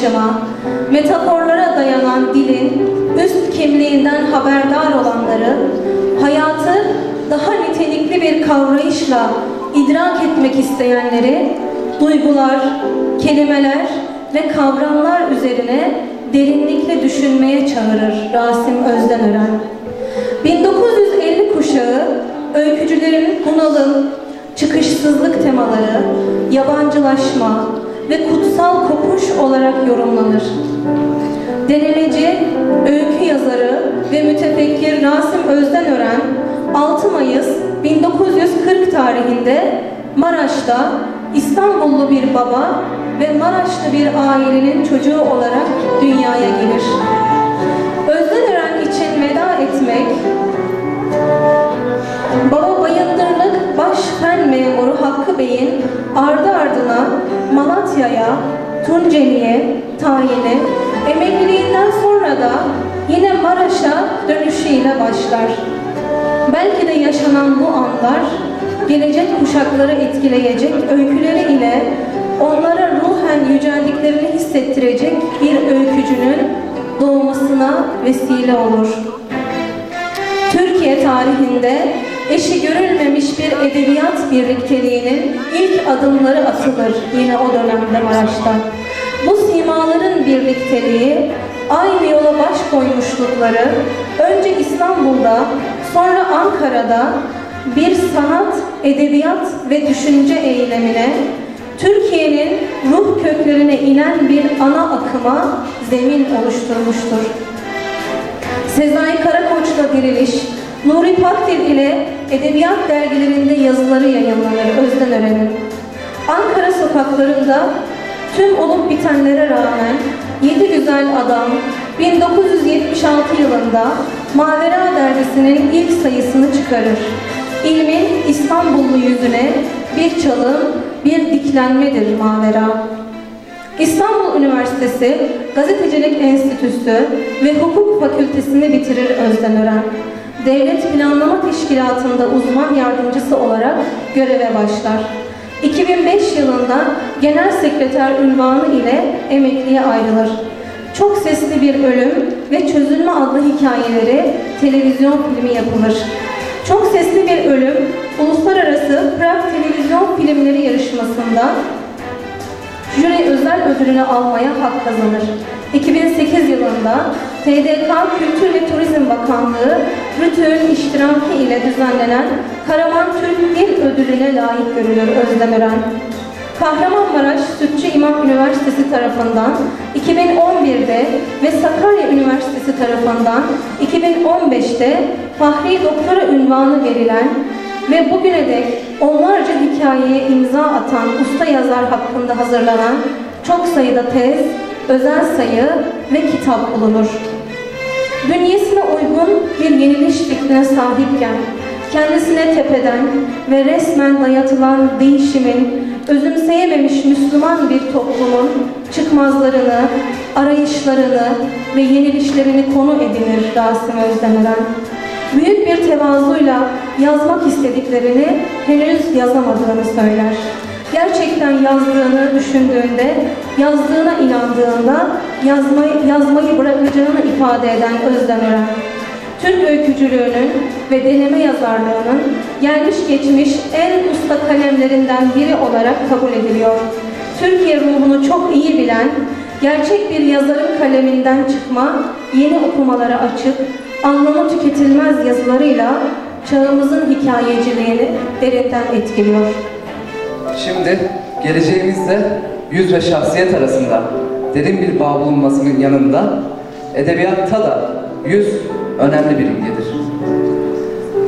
çağrışıma, metaforlara dayanan dilin üst kimliğinden haberdar olanları, hayatı daha nitelikli bir kavrayışla idrak etmek isteyenleri, duygular, kelimeler ve kavramlar üzerine derinlikle düşünmeye çağırır Rasim Özdenören. 1950 kuşağı öykücülerin bunalım, çıkışsızlık temaları, yabancılaşma ve kutsal kopuş olarak yorumlanır. Denemeci, öykü yazarı ve mütefekkir Rasim Özdenören 6 Mayıs 1940 tarihinde Maraş'ta İstanbullu bir baba ve Maraşlı bir ailenin çocuğu olarak dünyaya gelir. Özdenören için veda etmek, baba bayındırlık baş fen memuru Hakkı Bey'in ardı ardına Malatya'ya, Tunceli'ye tayini, emekliliğinden sonra da yine Maraş'a dönüşüyle başlar. Belki de yaşanan bu anlar gelecek kuşakları etkileyecek öyküleri ile onlara ruhen yüceldiklerini hissettirecek bir öykücünün doğmasına vesile olur. Türkiye tarihinde eşi görülmemiş bir edebiyat birlikteliğinin ilk adımları atılır yine o dönemde Maraş'ta. Bu simaların birlikteliği aynı yola baş koymuşlukları önce İstanbul'da sonra Ankara'da bir sanat, edebiyat ve düşünce eylemine Türkiye'nin ruh köklerine inen bir ana akıma zemin oluşturmuştur. Sezai Karakoç'la diriliş, Nuri Pakdil ile edebiyat dergilerinde yazıları yayınlanır Özdenören'in. Ankara sokaklarında tüm olup bitenlere rağmen Yedi Güzel Adam 1976 yılında Mavera dergisinin ilk sayısını çıkarır. İlmin İstanbullu yüzüne bir çalım, bir diklenmedir Mavera. İstanbul Üniversitesi Gazetecilik Enstitüsü ve Hukuk Fakültesini bitirir Özdenören. Devlet Planlama Teşkilatı'nda uzman yardımcısı olarak göreve başlar. 2005 yılında genel sekreter ünvanı ile emekliye ayrılır. Çok Sesli Bir Ölüm ve Çözülme adlı hikayeleri televizyon filmi yapılır. Çok Sesli Bir Ölüm, Uluslararası Prag Televizyon Filmleri Yarışması'nda jüri özel ödülünü almaya hak kazanır. 2008 yılında TDK Kültür ve Turizm Bakanlığı Rütü'nün iştiraki ile düzenlenen Karaman Türk Dil Ödülü'ne layık görülür Özdemören. Kahramanmaraş Sütçü İmam Üniversitesi tarafından 2011'de ve Sakarya Üniversitesi tarafından 2015'te Fahri Doktora ünvanı verilen ve bugüne dek onlarca hikayeye imza atan usta yazar hakkında hazırlanan çok sayıda tez, özel sayı ve kitap bulunur. Bünyesine uygun bir yeniliş fikrine sahipken, kendisine tepeden ve resmen dayatılan değişimin özümseyememiş Müslüman bir toplumun çıkmazlarını, arayışlarını ve yenilişlerini konu edinir Rasim Özdemir büyük bir tevazuyla yazmak istediklerini henüz yazamadığını söyler. Gerçekten yazdığını düşündüğünde, yazdığına inandığında yazmayı, yazmayı bırakacağını ifade eden Özden Ören. Türk öykücülüğünün ve deneme yazarlığının gelmiş geçmiş en usta kalemlerinden biri olarak kabul ediliyor. Türkiye ruhunu çok iyi bilen, gerçek bir yazarın kaleminden çıkma, yeni okumalara açık, anlamı tüketilmez yazılarıyla çağımızın hikayeciliğini derinden etkiliyor. Şimdi geleceğimizde yüz ve şahsiyet arasında derin bir bağ bulunmasının yanında edebiyatta da yüz önemli bir imgedir.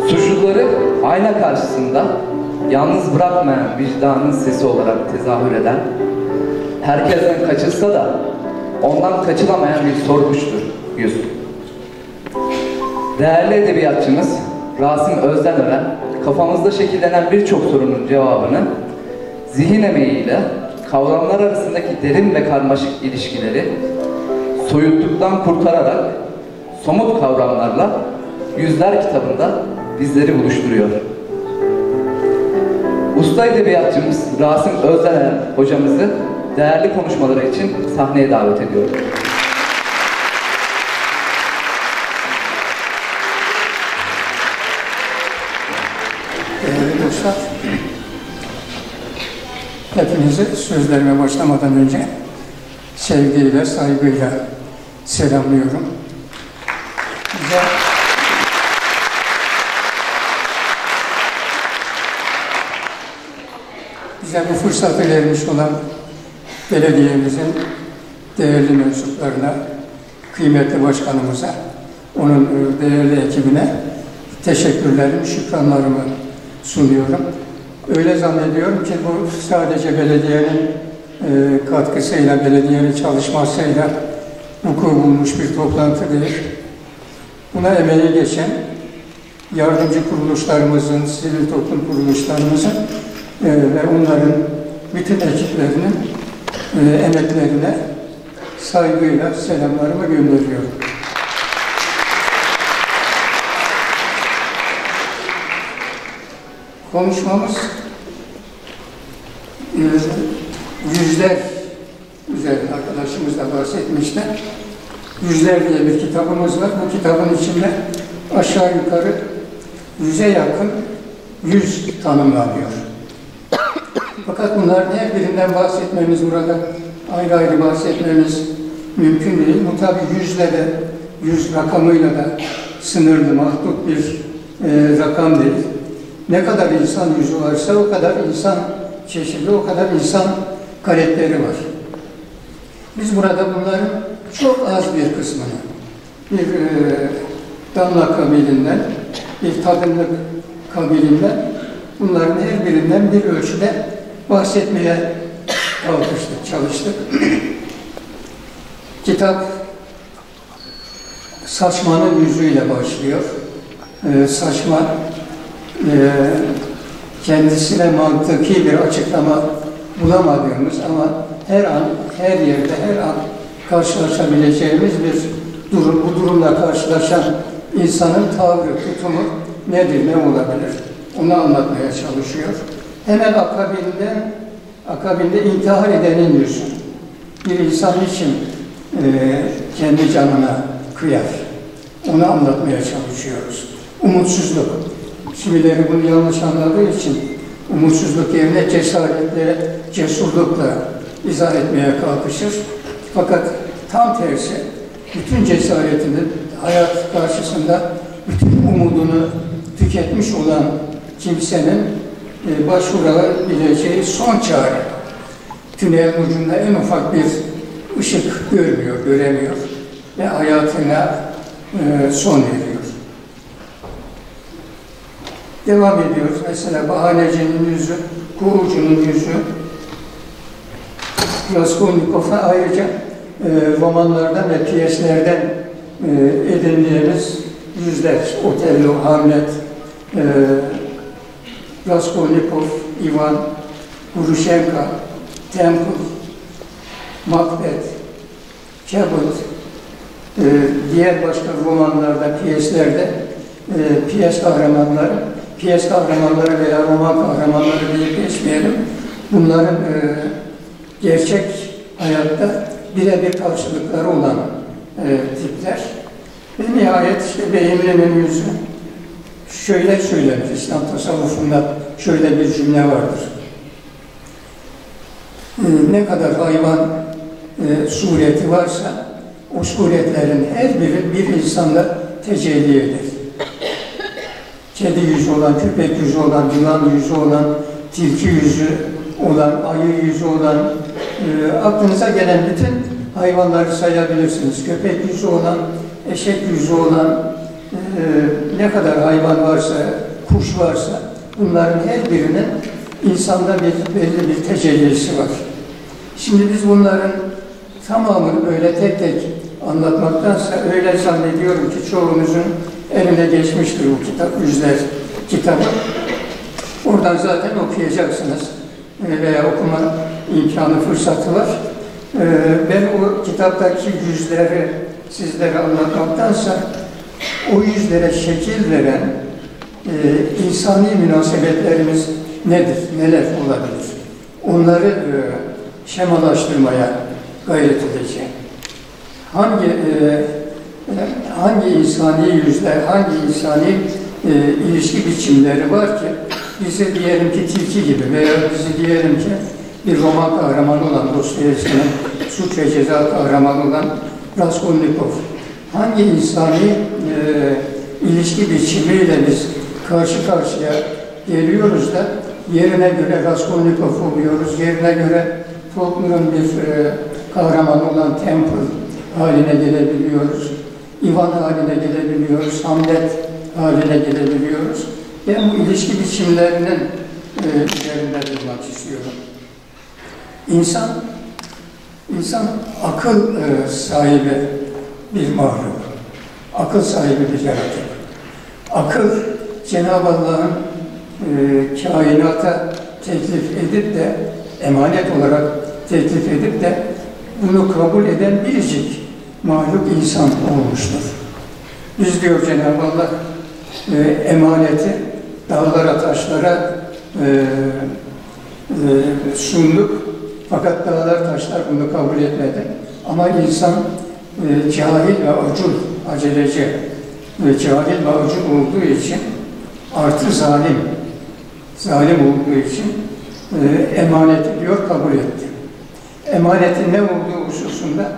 Suçluları ayna karşısında yalnız bırakmayan vicdanın sesi olarak tezahür eden, herkesten kaçırsa da ondan kaçılamayan bir sorguçtur yüz. Değerli edebiyatçımız Rasim Özdenören kafamızda şekillenen birçok sorunun cevabını zihin emeğiyle kavramlar arasındaki derin ve karmaşık ilişkileri soyutluktan kurtararak somut kavramlarla Yüzler kitabında bizleri buluşturuyor. Usta edebiyatçımız Rasim Özdener hocamızı değerli konuşmaları için sahneye davet ediyorum. Hepinizi sözlerime başlamadan önce sevgiyle, saygıyla selamlıyorum. Bize bize bu fırsatı vermiş olan belediyemizin değerli mensuplarına, kıymetli başkanımıza, onun e, değerli ekibine teşekkürlerimi, şükranlarımı sunuyorum. Öyle zannediyorum ki bu sadece belediyenin e, katkısıyla, belediyenin çalışmasıyla vuku bulmuş bir toplantı değil. Buna emeği geçen yardımcı kuruluşlarımızın, sivil toplum kuruluşlarımızın e, ve onların bütün ekiplerinin e, emeklerine saygıyla selamlarımı gönderiyorum. Konuşmamız e, yüzler üzerine arkadaşımız da bahsetmişler. Yüzler diye bir kitabımız var. Bu kitabın içinde aşağı yukarı yüze yakın yüz tanımlanıyor. Fakat bunların her birinden bahsetmemiz burada ayrı ayrı bahsetmemiz mümkün değil. Bu tabi yüzle de, yüz rakamıyla da sınırlı, mahdut bir e, rakam değil. Ne kadar insan yüzü varsa o kadar insan çeşidi, o kadar insan karakteri var. Biz burada bunların çok az bir kısmını, bir e, damla kabilinden, bir tadımlık kabilinden, bunların her birinden bir ölçüde bahsetmeye kalkıştık, çalıştık. Kitap saçmanın yüzüyle başlıyor. Ee, saçma e, kendisine mantıki bir açıklama bulamadığımız ama her an, her yerde, her an karşılaşabileceğimiz bir durum. Bu durumla karşılaşan insanın tavrı, tutumu nedir, ne olabilir? Onu anlatmaya çalışıyor. Hemen akabinde, akabinde intihar edenin yüzü. Bir insan için e, kendi canına kıyar. Onu anlatmaya çalışıyoruz. Umutsuzluk. Kimileri bunu yanlış anladığı için umutsuzluk yerine cesaretle, cesurlukla izah etmeye kalkışır. Fakat tam tersi, bütün cesaretini hayat karşısında bütün umudunu tüketmiş olan kimsenin e, başvurabileceği son çare. Tünelin ucunda en ufak bir ışık görmüyor, göremiyor ve hayatına e, son veriyor. Devam ediyoruz. Mesela bahanecinin yüzü, kurucunun yüzü. Raskolnikov'a ayrıca e, romanlardan ve piyeslerden e, edindiğimiz yüzler. Otello, Hamlet, e, Raskolnikov, Ivan, Grushenka, Temple, Macbeth, Cabot, e, diğer başka romanlarda, piyeslerde e, piyes kahramanları piyes kahramanları veya roman kahramanları diye geçmeyelim. Bunların e, gerçek hayatta birebir karşılıkları olan e, tipler. Ve nihayet işte Beyimli'nin yüzü şöyle söylenir. İslam tasavvufunda şöyle bir cümle vardır. E, ne kadar hayvan e, sureti varsa o suretlerin her biri bir insanda tecelli eder kedi yüzü olan, köpek yüzü olan, yılan yüzü olan, tilki yüzü olan, ayı yüzü olan, e, aklınıza gelen bütün hayvanları sayabilirsiniz. Köpek yüzü olan, eşek yüzü olan, e, ne kadar hayvan varsa, kuş varsa, bunların her birinin insanda bir, belli bir tecellisi var. Şimdi biz bunların tamamını böyle tek tek anlatmaktansa öyle zannediyorum ki çoğumuzun eline geçmiştir bu kitap, yüzler kitabı. Oradan zaten okuyacaksınız e, veya okuma imkanı, fırsatı var. E, ben o kitaptaki yüzleri sizlere anlatmaktansa o yüzlere şekil veren e, insani münasebetlerimiz nedir, neler olabilir? Onları e, şemalaştırmaya gayret edeceğim. Hangi e, hangi insani yüzler, hangi insani e, ilişki biçimleri var ki bizi diyelim ki tilki gibi veya bizi diyelim ki bir roman kahramanı olan Dostoyevski'nin suç ve ceza kahramanı olan Raskolnikov. Hangi insani e, ilişki biçimiyle biz karşı karşıya geliyoruz da yerine göre Raskolnikov oluyoruz, yerine göre folklorun bir e, kahramanı olan Temple haline gelebiliyoruz, Ivan haline gelebiliyoruz, Hamlet haline gelebiliyoruz. Ben bu ilişki biçimlerinin e, üzerinde durmak istiyorum. İnsan, insan akıl e, sahibi bir mahluk. Akıl sahibi bir yaratık. Akıl, Cenab-ı Allah'ın e, kainata teklif edip de, emanet olarak teklif edip de bunu kabul eden biricik mahluk insan olmuştur. Biz diyor Cenab-ı Allah e, emaneti dağlara, taşlara e, e, sunduk. Fakat dağlar, taşlar bunu kabul etmedi. Ama insan e, cahil ve acul, aceleci ve cahil ve acul olduğu için artı zalim, zalim olduğu için e, emaneti diyor kabul etti. Emanetin ne olduğu hususunda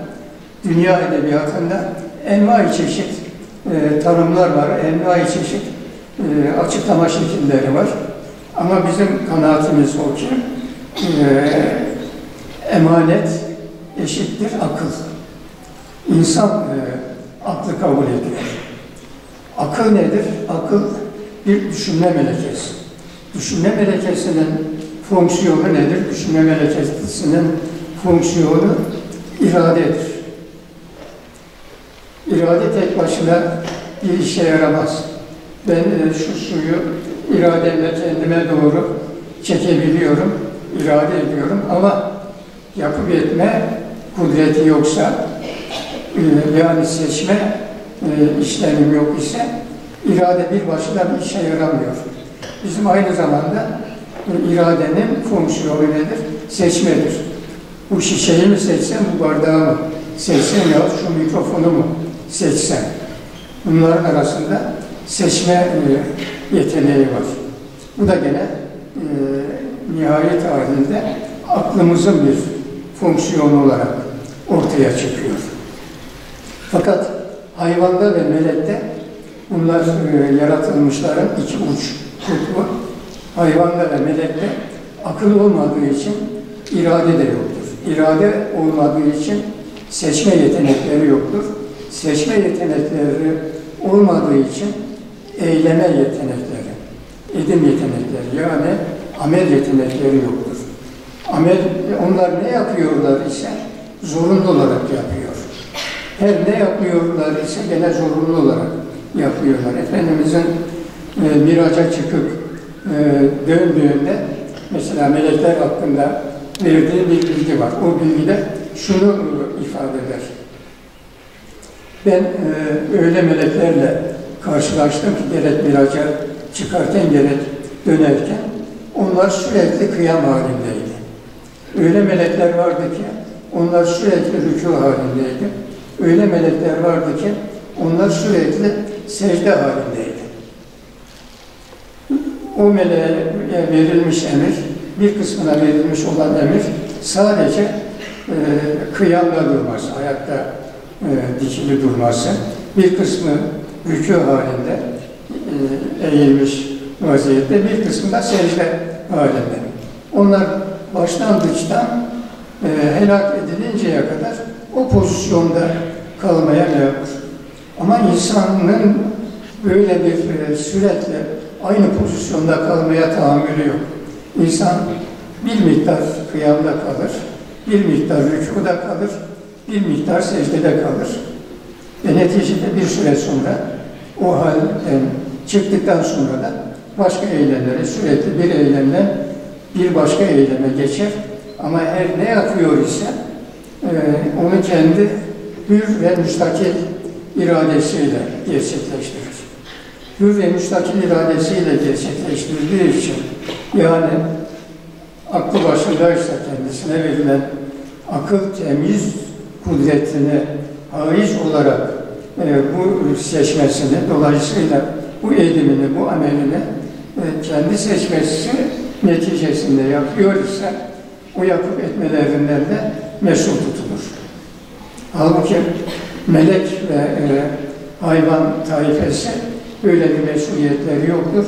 dünya edebiyatında envai çeşit e, tanımlar var, envai çeşit e, açıklama şekilleri var. Ama bizim kanaatimiz o ki e, emanet eşittir akıl. İnsan e, aklı kabul ediyor. Akıl nedir? Akıl bir düşünme melekesi. Düşünme melekesinin fonksiyonu nedir? Düşünme melekesinin fonksiyonu iradedir. İrade tek başına bir işe yaramaz. Ben e, şu suyu irademle kendime doğru çekebiliyorum, irade ediyorum ama yapıp etme kudreti yoksa, e, yani seçme e, işlemim yok ise irade bir başına bir işe yaramıyor. Bizim aynı zamanda iradenin fonksiyonu nedir? Seçmedir. Bu şişeyi mi seçsem, bu bardağı mı seçsem ya şu mikrofonu mu seçsem? Bunların arasında seçme e, yeteneği var. Bu da gene e, nihayet halinde aklımızın bir fonksiyonu olarak ortaya çıkıyor. Fakat hayvanda ve melekte bunlar e, yaratılmışların iki uç kutbu. Hayvanda ve melekte akıl olmadığı için irade de yoktur. İrade olmadığı için seçme yetenekleri yoktur. Seçme yetenekleri olmadığı için eyleme yetenekleri, edim yetenekleri yani amel yetenekleri yoktur. Amel, onlar ne yapıyorlar ise zorunlu olarak yapıyor. Her ne yapıyorlar ise gene zorunlu olarak yapıyorlar. Efendimizin e, miraca çıkıp e, döndüğünde mesela melekler hakkında verdiği bir bilgi var. O bilgide şunu ifade eder. Ben e, öyle meleklerle karşılaştım ki gerek miraca çıkarken gerek dönerken onlar sürekli kıyam halindeydi. Öyle melekler vardı ki onlar sürekli rükû halindeydi. Öyle melekler vardı ki onlar sürekli secde halindeydi. O meleğe verilmiş emir, bir kısmına verilmiş olan emir sadece e, kıyamda durması, ayakta e, dikili durması, bir kısmı rükû halinde e, eğilmiş vaziyette, bir kısmı da secde halinde. Onlar başlangıçtan e, helak edilinceye kadar o pozisyonda kalmaya meyildir. Ama insanın böyle bir e, sürekli aynı pozisyonda kalmaya tahammülü yok. İnsan bir miktar kıyamda kalır, bir miktar rükuda kalır, bir miktar secdede kalır. Ve neticede bir süre sonra o halden çıktıktan sonra da başka eylemlere sürekli bir eylemden bir başka eyleme geçer. Ama her ne yapıyor ise e, onu kendi hür ve müstakil iradesiyle gerçekleştirir. Hür ve müstakil iradesiyle gerçekleştirdiği için Yani aklı başındaysa kendisine verilen akıl temiz kudretini hariç olarak e, bu seçmesini, dolayısıyla bu edimini, bu amelini e, kendi seçmesi neticesinde yapıyor ise o yapıp etmelerinden de mesul tutulur. Halbuki melek ve e, hayvan taifesi böyle bir mesuliyetleri yoktur.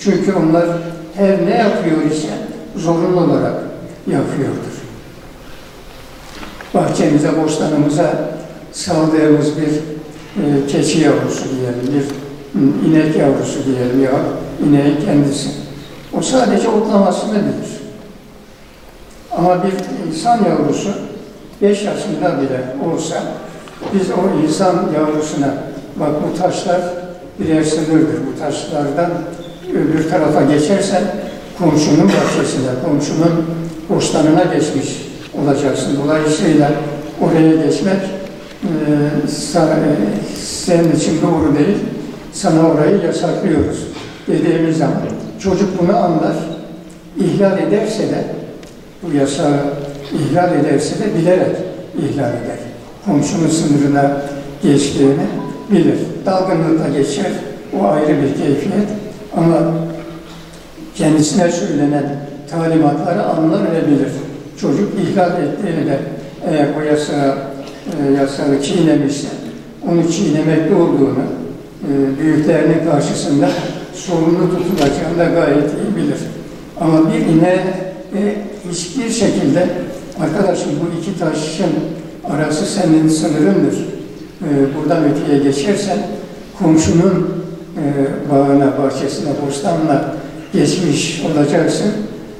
Çünkü onlar her ne yapıyor ise zorunlu olarak yapıyordur. Bahçemize, bostanımıza saldığımız bir e, keçi yavrusu diyelim, bir inek yavrusu diyelim ya ineğin kendisi. O sadece otlamasını bilir. Ama bir insan yavrusu 5 yaşında bile olsa biz o insan yavrusuna bak bu taşlar birer sınırdır. Bu taşlardan öbür tarafa geçersen komşunun bahçesine, komşunun bostanına geçmiş olacaksın. Dolayısıyla oraya geçmek e, sa- e, senin için doğru değil. Sana orayı yasaklıyoruz dediğimiz zaman çocuk bunu anlar. İhlal ederse de bu yasağı ihlal ederse de bilerek ihlal eder. Komşunun sınırına geçtiğini bilir. Dalgınlıkla geçer. O ayrı bir keyfiyet. Ama kendisine söylenen talimatları anlar ve bilir. Çocuk ihlal ettiğini de eğer o yasağı, e, yasağı çiğnemişse, onu çiğnemekte olduğunu e, büyüklerinin karşısında sorumlu tutulacağını da gayet iyi bilir. Ama bir ineğe e, hiçbir şekilde arkadaşım bu iki taşın arası senin sınırındır. E, buradan öteye geçersen komşunun e, bağına, bahçesine, bostanına geçmiş olacaksın.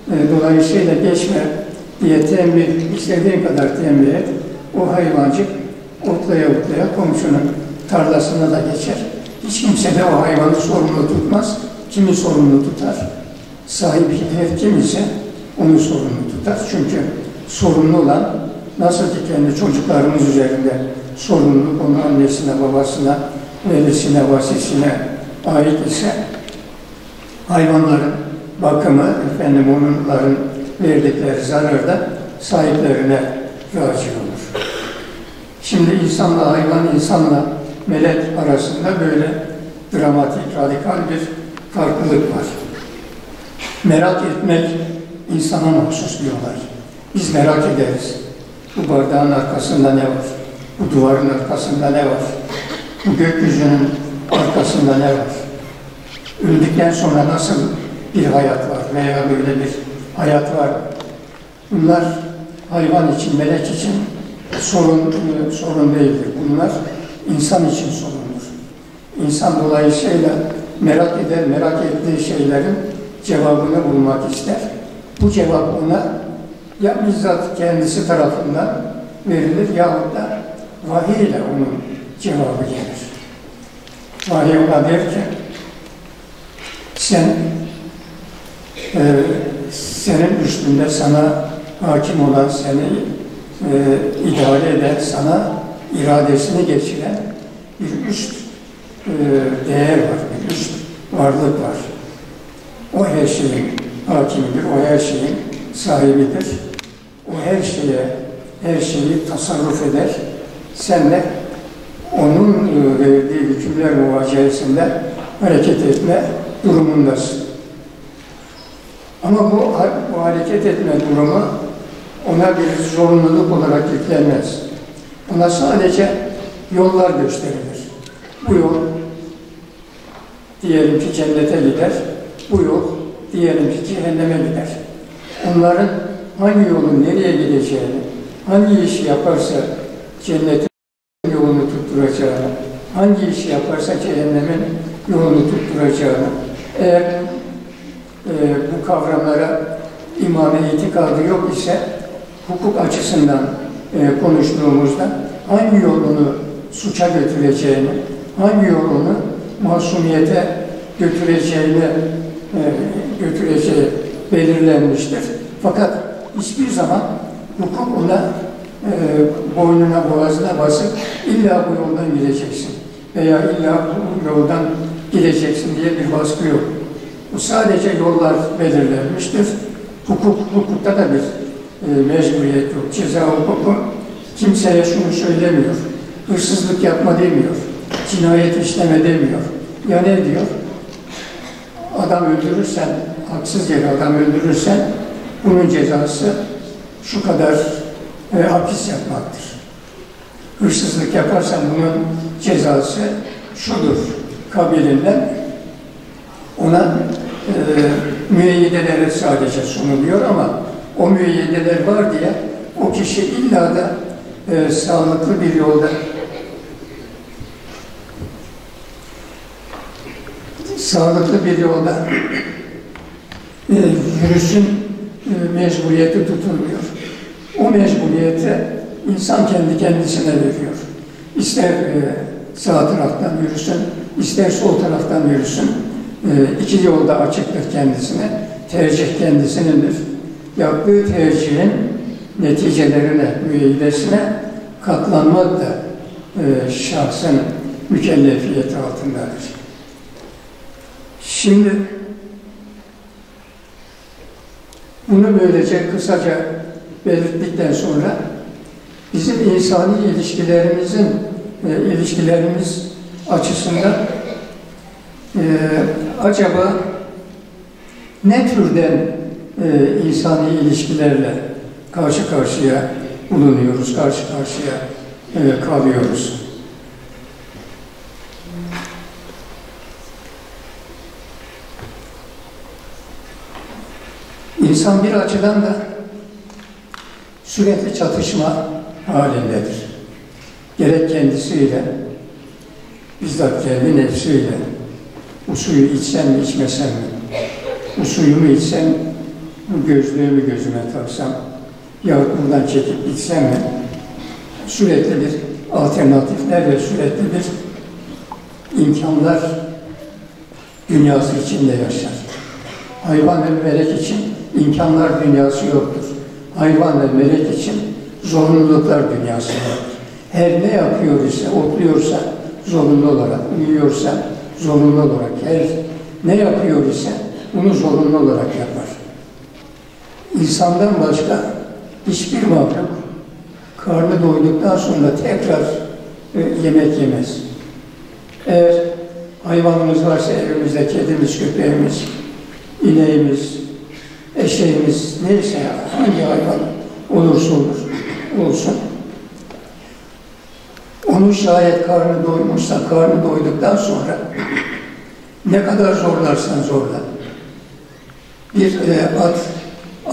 E, dolayısıyla geçme diye tembih, istediğin kadar tembih et. O hayvancık otlaya otlaya komşunun tarlasına da geçer. Hiç kimse de o hayvanı sorumlu tutmaz. Kimi sorumlu tutar? Sahip hidayet kim ise onu sorumlu tutar. Çünkü sorumlu olan nasıl ki kendi çocuklarımız üzerinde sorumluluk onun annesine, babasına, velisine, vasisine ait ise hayvanların bakımı, efendim onların verdikleri zarar da sahiplerine raci olur. Şimdi insanla hayvan, insanla melek arasında böyle dramatik, radikal bir farklılık var. Merak etmek insana mahsus bir olay. Biz merak ederiz. Bu bardağın arkasında ne var? Bu duvarın arkasında ne var? Bu gökyüzünün arkasında ne var? Öldükten sonra nasıl bir hayat var veya böyle bir hayat var? Bunlar hayvan için, melek için sorun, sorun değildir. Bunlar insan için sorundur. İnsan dolayısıyla merak eder, merak ettiği şeylerin cevabını bulmak ister. Bu cevap ona ya bizzat kendisi tarafından verilir yahut da vahiy ile onun cevabı gelir. Vahiy ona der ki sen e, senin üstünde sana hakim olan, seni e, idare eden, sana iradesini geçiren bir üst e, değer var, bir üst varlık var. O her şeyin hakimidir, o her şeyin sahibidir. O her şeye, her şeyi tasarruf eder. Sen de onun e, verdiği hükümler muvaciyesinde hareket etme durumundasın. Ama bu, bu hareket etme durumu ona bir zorunluluk olarak yüklenmez. Ona sadece yollar gösterilir. Bu yol diyelim ki cennete gider, bu yol diyelim ki cehenneme gider. Onların hangi yolun nereye gideceğini, hangi işi yaparsa cennetin yolunu tutturacağını, hangi işi yaparsa cehennemin yolunu tutturacağını, eğer e, bu kavramlara imana itikadı yok ise hukuk açısından e, konuştuğumuzda hangi yolunu suça götüreceğini, hangi yolunu masumiyete götüreceğini e, götüreceği belirlenmiştir. Fakat hiçbir zaman hukuk ona e, boynuna boğazına basıp illa bu yoldan gideceksin veya illa bu yoldan gideceksin diye bir baskı yok. Bu sadece yollar belirlenmiştir. Hukuk, hukukta da bir e, mecburiyet yok. Ceza hukuku kimseye şunu söylemiyor. Hırsızlık yapma demiyor. Cinayet işleme demiyor. Ya ne diyor? Adam öldürürsen, haksız yere adam öldürürsen bunun cezası şu kadar e, hapis yapmaktır. Hırsızlık yaparsan bunun cezası şudur kabilinden ona e, müeyyideleri sadece sunuluyor ama o müeyyideler var diye o kişi illa da e, sağlıklı bir yolda sağlıklı bir yolda e, yürüsün e, mecburiyeti tutulmuyor. O mecburiyeti insan kendi kendisine veriyor. İster e, sağ taraftan yürüsün, ister sol taraftan yürüsün. E, iki yolda açıktır kendisine. Tercih kendisinindir. Yaptığı tercihin neticelerine, müeyyidesine katlanmak da e, şahsın mükellefiyeti altındadır. Şimdi bunu böylece kısaca belirttikten sonra bizim insani ilişkilerimizin e, ilişkilerimiz açısından e, acaba ne türden e, insani ilişkilerle karşı karşıya bulunuyoruz, karşı karşıya e, kalıyoruz? İnsan bir açıdan da sürekli çatışma halindedir. Gerek kendisiyle, bizzat kendi nefsiyle, bu suyu içsem mi içmesem mi, bu suyumu içsem, bu gözlüğümü gözüme taksam, yahut buradan çekip gitsem mi, sürekli bir alternatifler ve sürekli bir imkanlar dünyası içinde yaşar. Hayvan ve melek için imkanlar dünyası yoktur. Hayvan ve melek için zorunluluklar dünyası vardır. Her ne yapıyor ise, otluyorsa zorunlu olarak, uyuyorsa zorunlu olarak, her ne yapıyor ise bunu zorunlu olarak yapar. İnsandan başka hiçbir mahluk karnı doyduktan sonra tekrar e, yemek yemez. Eğer hayvanımız varsa evimizde kedimiz, köpeğimiz, ineğimiz, eşeğimiz neyse hangi hayvan olursa olur, olsun. Onun şayet karnı doymuşsa, karnı doyduktan sonra ne kadar zorlarsan zorla. Bir e, at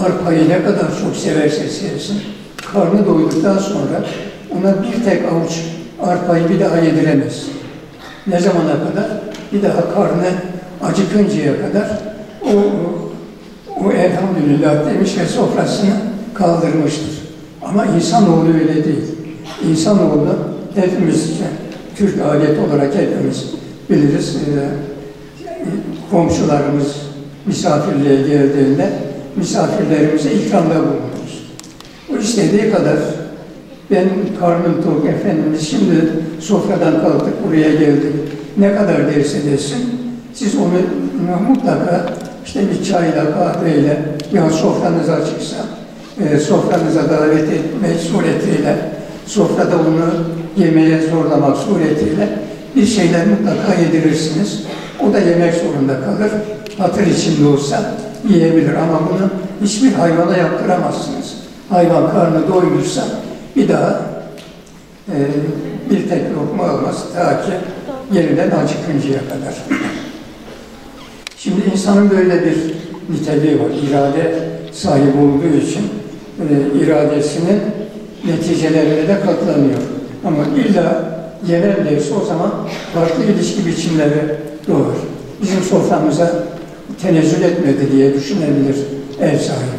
arpayı ne kadar çok severse sevsin, karnı doyduktan sonra ona bir tek avuç arpayı bir daha yediremez. Ne zamana kadar? Bir daha karnı acıkıncaya kadar o, o elhamdülillah demiş ve sofrasını kaldırmıştır. Ama insanoğlu öyle değil. İnsanoğlu hepimiz, Türk adet olarak hepimiz biliriz. E, komşularımız misafirliğe geldiğinde misafirlerimize ikramda bulunuruz. O istediği kadar ben karnım tok efendimiz şimdi sofradan kalktık buraya geldik. Ne kadar derse desin siz onu mutlaka işte bir çayla, kahveyle ya sofranız açıksa e, sofranıza davet etmek suretiyle sofrada onu yemeğe zorlamak suretiyle bir şeyler mutlaka yedirirsiniz. O da yemek zorunda kalır. Hatır içinde olsa yiyebilir ama bunu hiçbir hayvana yaptıramazsınız. Hayvan karnı doymuşsa bir daha e, bir tek lokma almaz ta ki yeniden acıkıncaya kadar. Şimdi insanın böyle bir niteliği var. İrade sahibi olduğu için e, iradesinin neticelerine de katlanıyor. Ama illa yerel derse o zaman farklı ilişki biçimleri doğar. Bizim soframıza tenezzül etmedi diye düşünebilir ev sahibi.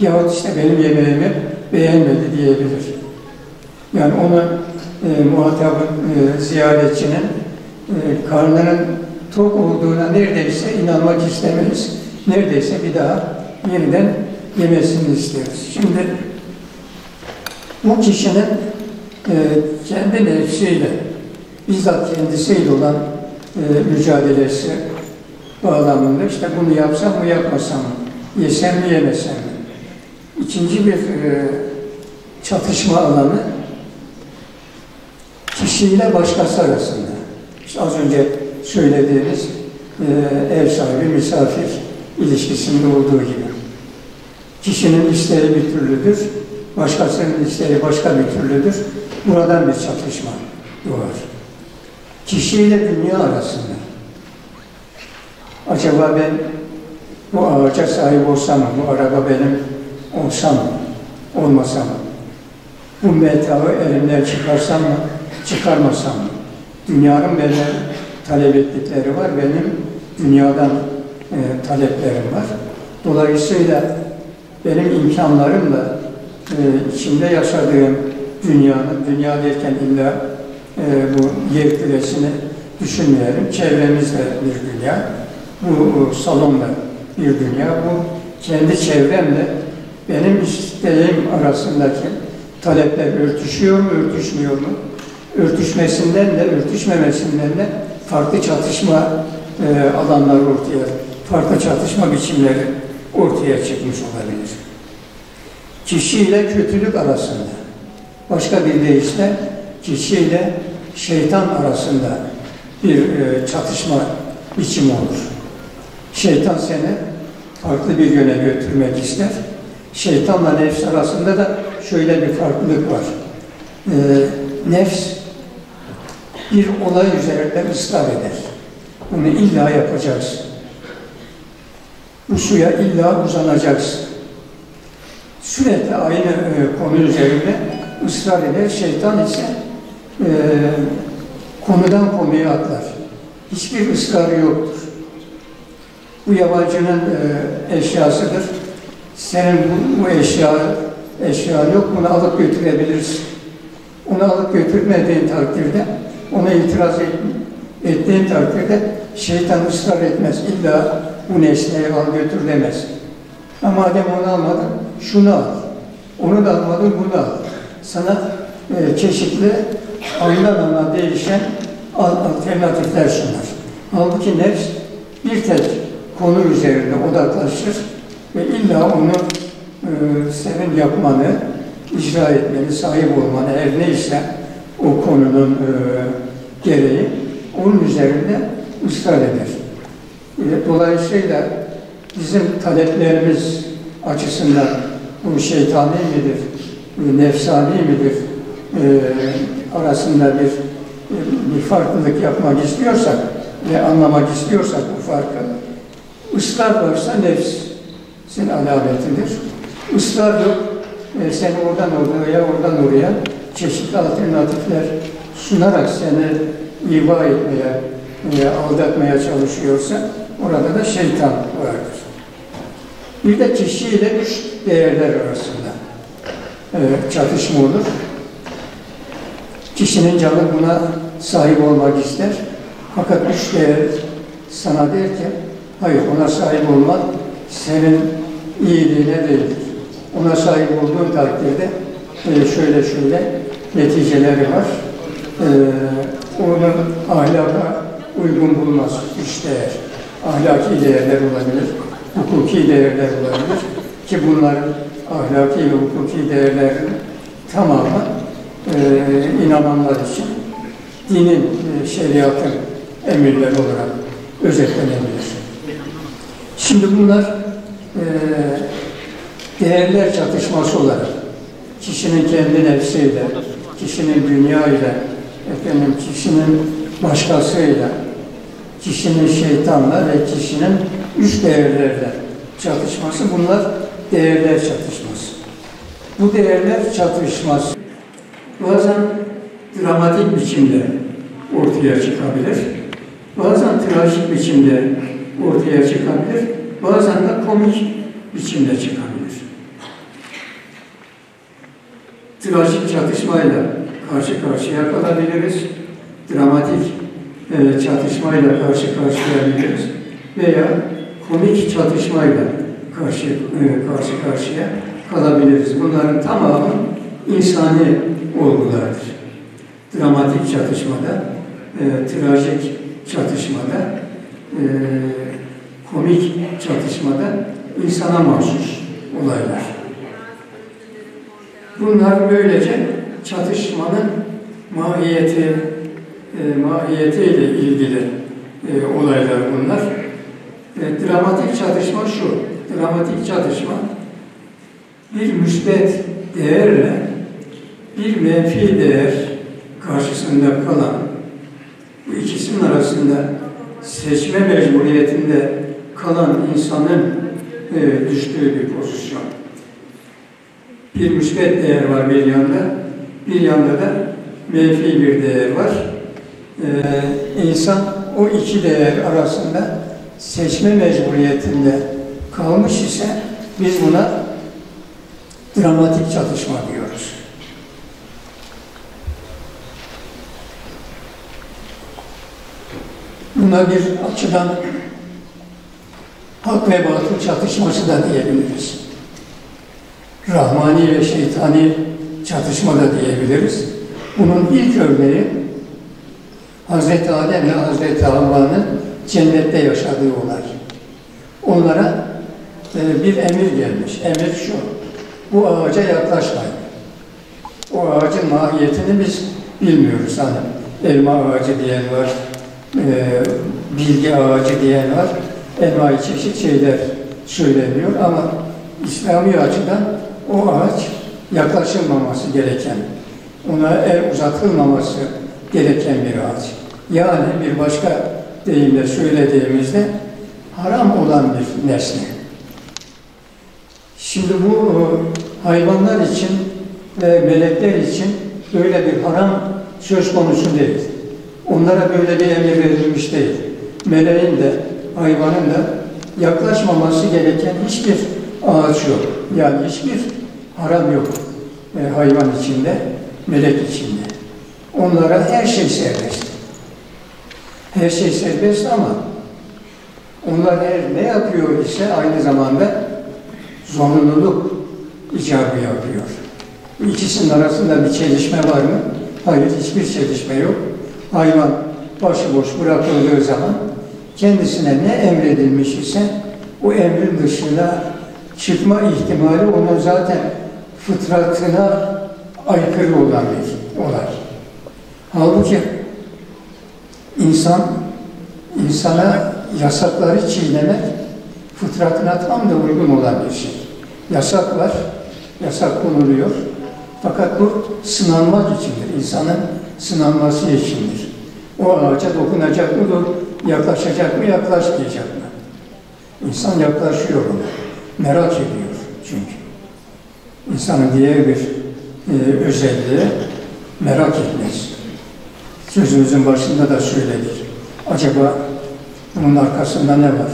Yahut işte benim yemeğimi beğenmedi diyebilir. Yani onu e, muhatabın, e, ziyaretçinin e, karnının tok olduğuna neredeyse inanmak istemeyiz. Neredeyse bir daha yeniden yemesini isteriz. Şimdi bu kişinin e, kendi nefsiyle, bizzat kendisiyle olan e, mücadelesi bağlamında işte bunu yapsam mı yapmasam mı, yesem mi yemesem mi? İkinci bir e, çatışma alanı kişiyle başkası arasında. İşte az önce söylediğimiz e, ev sahibi misafir ilişkisinde olduğu gibi. Kişinin isteği bir türlüdür, başkasının isteği başka bir türlüdür. Buradan bir çatışma doğar. Kişiyle dünya arasında. Acaba ben bu ağaca sahip olsam mı, bu araba benim olsam mı, olmasa mı? Bu metağı elimden çıkarsam mı, çıkarmasam mı? Dünyanın benden talep ettikleri var, benim dünyadan e, taleplerim var. Dolayısıyla benim imkanlarımla e, içinde yaşadığım dünyanın, dünya derken illa e, bu yer küresini düşünmeyelim. Çevremizde bir dünya, bu, bu salonda bir dünya, bu kendi çevremle benim isteğim arasındaki talepler örtüşüyor mu, örtüşmüyor mu? Örtüşmesinden de, örtüşmemesinden de farklı çatışma e, alanları ortaya, farklı çatışma biçimleri ortaya çıkmış olabilir. Kişiyle kötülük arasında, başka bir deyişle kişiyle şeytan arasında bir e, çatışma biçimi olur. Şeytan seni farklı bir yöne götürmek ister. Şeytanla nefs arasında da şöyle bir farklılık var. E, nefs bir olay üzerinde ısrar eder. Bunu illa yapacaksın. Bu suya illa uzanacaksın. Sürekli aynı e, konu üzerinde ısrar eder. Şeytan ise e, konudan konuya atlar. Hiçbir ısrarı yoktur. Bu yabancının e, eşyasıdır. Senin bu, bu eşya, eşya yok, bunu alıp götürebilirsin. Onu alıp götürmediğin takdirde, ona itiraz et, ettiğin takdirde şeytan ısrar etmez. İlla bu nesneyi al götür demez. Ama madem onu almadın, şunu al. Onu da almadın, bunu al. Sana e, çeşitli andan ana değişen alternatifler sunar. Halbuki nefs bir tek konu üzerinde odaklaşır ve illa onu e, senin yapmanı, icra etmeni, sahip olmanı her neyse o konunun e, gereği onun üzerinde ısrar eder. E, dolayısıyla bizim taleplerimiz açısından bu şeytani midir, nefsani midir e, arasında bir bir farklılık yapmak istiyorsak ve anlamak istiyorsak bu farkı, ısrar varsa nefsin alametidir. Israr yok, e, seni oradan oraya, oradan oraya çeşitli alternatifler sunarak seni iva etmeye, e, aldatmaya çalışıyorsa orada da şeytan vardır. Bir de kişiyle üç değerler arasında e, çatışma olur. Kişinin canı buna sahip olmak ister. Fakat üç değer sana der ki, hayır ona sahip olmak senin iyiliğine değildir. Ona sahip olduğun takdirde e, şöyle şöyle neticeleri var. E, onun ahlaka uygun bulmaz üç değer. Ahlaki değerler olabilir, hukuki değerler olabilir ki bunların ahlaki ve hukuki değerlerin tamamı e, inananlar için dinin, e, şeriatın emirleri olarak özetlenebilir. Şimdi bunlar e, değerler çatışması olarak kişinin kendi nefsiyle, kişinin dünya ile, efendim kişinin başkasıyla, kişinin şeytanla ve kişinin üç değerlerle çatışması bunlar değerler çatışması. Bu değerler çatışması bazen dramatik biçimde ortaya çıkabilir. Bazen trajik biçimde ortaya çıkabilir. Bazen de komik biçimde çıkabilir. Trajik çatışmayla karşı karşıya kalabiliriz. Dramatik e, çatışmayla karşı karşıya geliriz. Veya komik çatışmayla karşı, e, karşı karşıya kalabiliriz. Bunların tamamı insani olgulardır. Dramatik çatışmada, e, trajik çatışmada e, komik çatışmada insana mahsus olaylar. Bunlar böylece çatışmanın mahiyeti, e, mahiyetiyle ilgili e, olaylar bunlar. E, dramatik çatışma şu, dramatik çatışma bir müsbet değerle bir menfi değer karşısında kalan bu ikisinin arasında seçme mecburiyetinde kalan insanın e, düştüğü bir pozisyon. Bir müsbet değer var bir yanda, bir yanda da menfi bir değer var. Ee, insan o iki değer arasında seçme mecburiyetinde kalmış ise biz buna dramatik çatışma diyoruz. Buna bir açıdan hak ve batıl çatışması da diyebiliriz. Rahmani ve şeytani çatışma da diyebiliriz. Bunun ilk örneği Hazreti Adem ile Hazreti Havva'nın cennette yaşadığı olay. Onlara e, bir emir gelmiş. Emir şu, bu ağaca yaklaşmayın. O ağacın mahiyetini biz bilmiyoruz. Hani elma ağacı diyen var, e, bilgi ağacı diyen var. Elma çeşit şeyler söyleniyor ama İslami açıdan o ağaç yaklaşılmaması gereken, ona el uzatılmaması gereken bir ağaç. Yani bir başka deyimle söylediğimizde haram olan bir nesne. Şimdi bu e, hayvanlar için ve melekler için böyle bir haram söz konusu değil. Onlara böyle bir emir verilmiş değil. Meleğin de hayvanın da yaklaşmaması gereken hiçbir ağaç yok. Yani hiçbir haram yok e, hayvan içinde, melek içinde. Onlara her şey serbest. Her şey serbest ama onlar her ne yapıyor ise aynı zamanda zorunluluk icabı yapıyor. İkisinin arasında bir çelişme var mı? Hayır, hiçbir çelişme yok. Hayvan başıboş bırakıldığı zaman kendisine ne emredilmiş ise o emrin dışına çıkma ihtimali onun zaten fıtratına aykırı olan bir olay. Halbuki insan, insana yasakları çiğnemek fıtratına tam da uygun olan bir şey. Yasak var, yasak konuluyor. Fakat bu sınanmak içindir, insanın sınanması içindir. O ağaca dokunacak mı, yaklaşacak mı, yaklaşmayacak mı? İnsan yaklaşıyor ona, merak ediyor çünkü. İnsanın diğer bir e, özelliği merak etmez. Sözümüzün başında da söyledik. Acaba bunun arkasında ne var?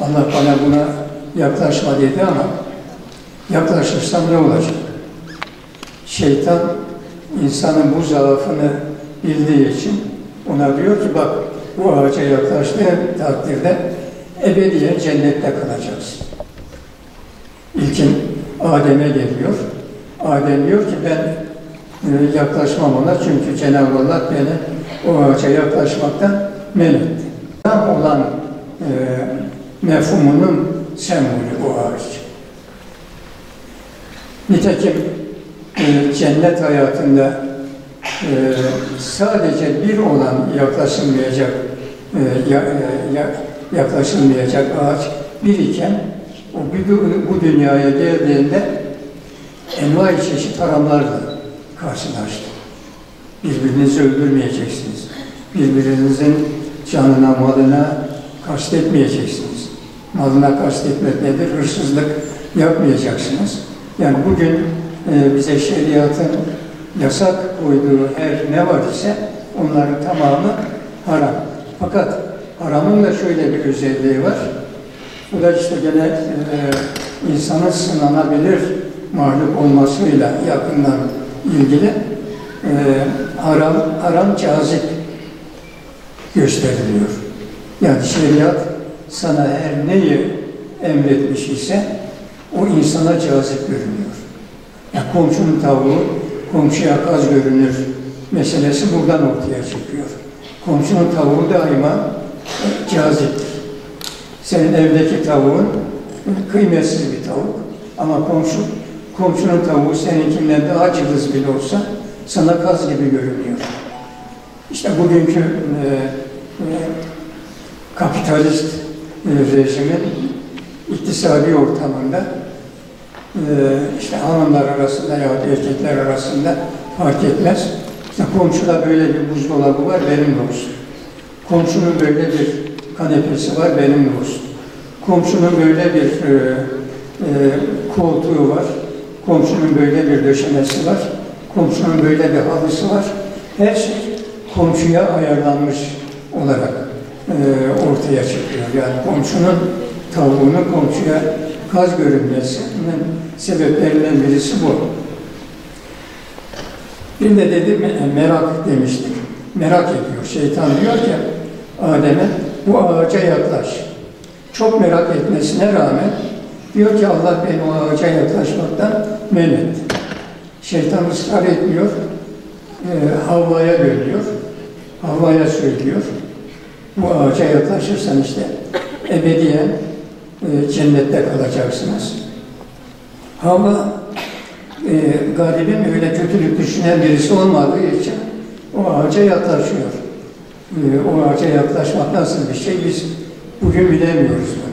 Allah bana buna yaklaşma dedi ama yaklaşırsam ne olacak? Şeytan insanın bu zaafını bildiği için ona diyor ki bak bu ağaca yaklaştığın takdirde ebediyen cennette kalacaksın. İlkin Adem'e geliyor. Adem diyor ki ben e, yaklaşmam ona çünkü Cenab-ı Allah beni o ağaca yaklaşmaktan men etti. Tam olan e, mefhumunun sembolü bu ağaç. Nitekim e, cennet hayatında e, sadece bir olan yaklaşılmayacak e, ya, e, ya, yaklaşılmayacak ağaç bir iken o bu, dünyaya geldiğinde envai çeşit haramlarla karşılaştı. Birbirinizi öldürmeyeceksiniz. Birbirinizin canına, malına kastetmeyeceksiniz. Malına kastetmek nedir? Hırsızlık yapmayacaksınız. Yani bugün e, bize şeriatın yasak koyduğu her ne var ise onların tamamı haram. Fakat haramın da şöyle bir özelliği var. Bu da işte gene e, insanın sınanabilir mahluk olmasıyla yakından ilgili e, haram, haram cazip gösteriliyor. Yani şeriat sana her neyi emretmiş ise o insana cazip görünüyor. Ya komşunun tavuğu komşuya kaz görünür meselesi buradan ortaya çıkıyor. Komşunun tavuğu daima caziptir. Senin evdeki tavuğun kıymetsiz bir tavuk ama komşu komşunun tavuğu seninkinden daha cılız bile olsa sana kaz gibi görünüyor. İşte bugünkü e, e, kapitalist e, rejimin iktisadi ortamında e, işte hanımlar arasında ya erkekler arasında fark etmez. İşte komşuda böyle bir buzdolabı var benim olsun. Komşunun böyle bir kanepesi var benim olsun. Komşunun böyle bir e, e, koltuğu var. Komşunun böyle bir döşemesi var. Komşunun böyle bir halısı var. Her şey komşuya ayarlanmış olarak e, ortaya çıkıyor. Yani komşunun tavuğunu komşuya kaz görünmesinin sebeplerinden birisi bu. Bir de dedim merak demiştik. Merak ediyor. Şeytan diyor ki Adem'e bu ağaca yaklaş. Çok merak etmesine rağmen diyor ki Allah beni o ağaca yaklaşmaktan men etti. Şeytan ısrar etmiyor. E, Havva'ya dönüyor. Havva'ya söylüyor. Bu ağaca yaklaşırsan işte ebediyen e, cennette kalacaksınız. Havva e, garibim öyle kötülük düşünen birisi olmadığı için o ağaca yaklaşıyor. E, o ağaca yaklaşmak nasıl bir şey biz bugün bilemiyoruz.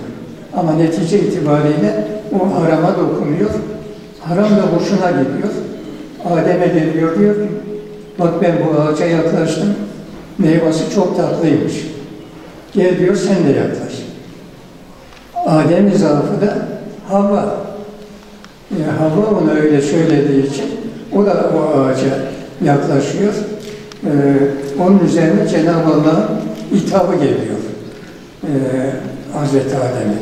Ama netice itibariyle o harama dokunuyor. Haram da hoşuna gidiyor. Adem'e geliyor diyor ki bak ben bu ağaca yaklaştım. Meyvesi çok tatlıymış. Gel diyor sen de yaklaş. Adem zaafı da Havva. Yani Havva ona öyle söylediği için o da o ağaca yaklaşıyor. Ee, onun üzerine Cenab-ı Allah'ın hitabı geliyor. Ee, Hazreti Adem'e.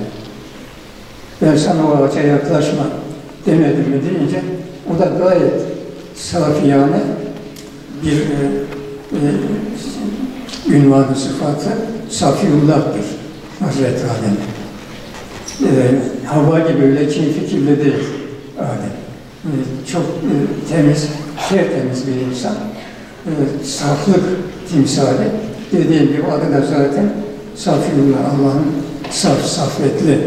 Ben sana o ağaca yaklaşma demedim mi deyince o da gayet safiyane bir e, e, ünvanı sıfatı Safiyullah'tır Hazreti Adem. Ee, hava gibi öyle kin fikirli değil Adem. Ee, çok e, temiz, tertemiz bir insan. Ee, saflık timsali. Dediğim gibi adı da zaten Safiyullah, Allah'ın saf, safvetli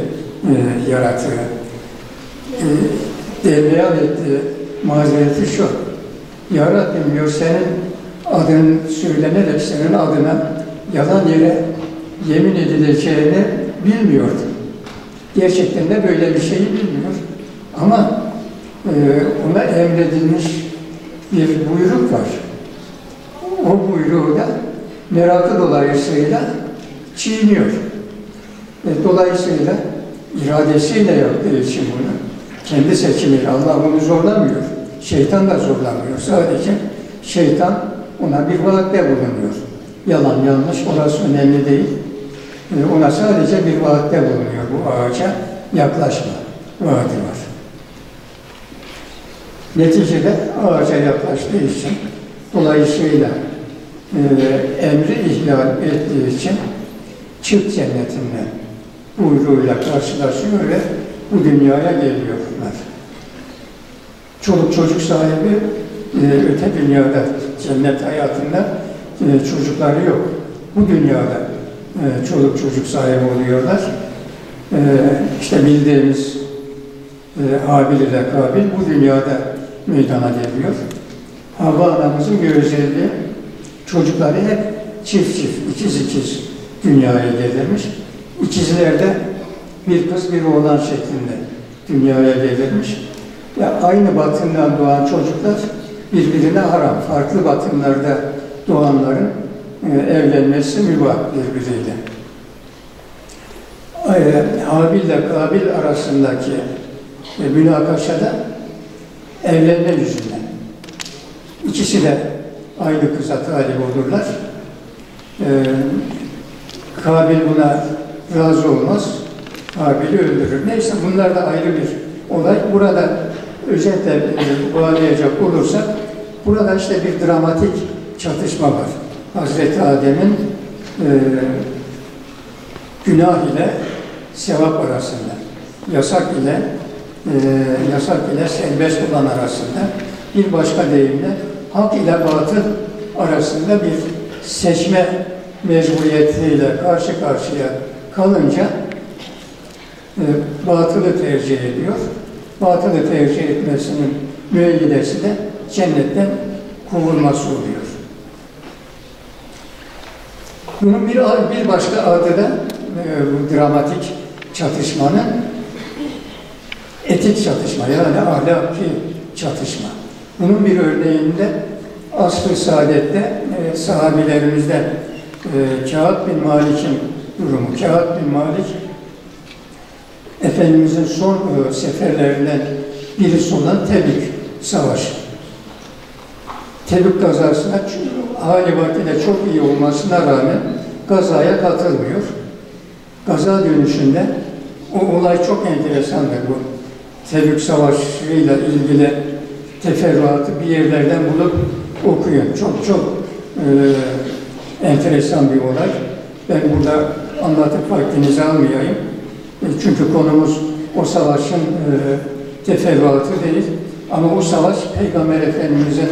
e, yaratığı. E, devleyen ettiği mazereti şu. Ya Rabbim diyor senin adın söylenerek senin adına yalan yere yemin edileceğini bilmiyordum. Gerçekten de böyle bir şeyi bilmiyor. Ama e, ona emredilmiş bir buyruk var. O buyruğu da merakı dolayısıyla çiğniyor. E, dolayısıyla iradesiyle yaptığı için bunu, kendi seçimiyle Allah onu zorlamıyor. Şeytan da zorlamıyor. Sadece şeytan ona bir vaatte bulunuyor. Yalan yanlış orası önemli değil. E, ona sadece bir vaatte bulunuyor bu ağaca yaklaşma vaadi var. Neticede ağaca yaklaştığı için dolayısıyla e, emri ihlal ettiği için çık cennetinden buyruğuyla karşılaşıyor ve bu dünyaya geliyorlar. Çoluk çocuk sahibi e, öte dünyada, cennet hayatında e, çocukları yok. Bu dünyada e, çoluk çocuk sahibi oluyorlar. E, işte bildiğimiz e, Habil ile Kabil bu dünyada meydana geliyor. Havva anamızın bir özelliği çocukları hep çift çift, ikiz ikiz dünyaya gelirmiş. İkizler de bir kız bir oğlan şeklinde dünyaya gelirmiş. Ya aynı batından doğan çocuklar birbirine haram. Farklı batınlarda doğanların e, evlenmesi mübah birbiriyle. E, Habil ile Kabil arasındaki e, münakaşada evlenme yüzünden. İkisi de aynı kıza talip olurlar. Kabil buna razı olmaz. Habil'i öldürür. Neyse bunlar da ayrı bir olay. Burada özetle e, bağlayacak olursak burada işte bir dramatik çatışma var. Hazreti Adem'in e, günah ile sevap arasında, yasak ile e, yasak ile serbest olan arasında, bir başka deyimle hak ile batıl arasında bir seçme mecburiyetiyle karşı karşıya kalınca e, batılı tercih ediyor. Batılı tercih etmesinin müeyyidesi de cennetten kovulması oluyor. Bunun bir, bir başka adı da e, dramatik çatışmanın etik çatışma yani ahlaki çatışma. Bunun bir örneğinde Asr-ı Saadet'te e, sahabilerimizden e, Kağıt bin Malik'in durumu. Kağıt bin Malik Efendimizin son e, seferlerinden birisi olan Tebük Savaşı. Tebük gazasına hali vaktiyle çok iyi olmasına rağmen gazaya katılmıyor. Gaza dönüşünde o olay çok enteresandır bu. Tebük Savaşı'yla ilgili teferruatı bir yerlerden bulup okuyun. Çok çok e, enteresan bir olay. Ben burada anlatıp vaktinizi almayayım. E, çünkü konumuz o savaşın e, teferruatı değil. Ama o savaş Peygamber Efendimiz'in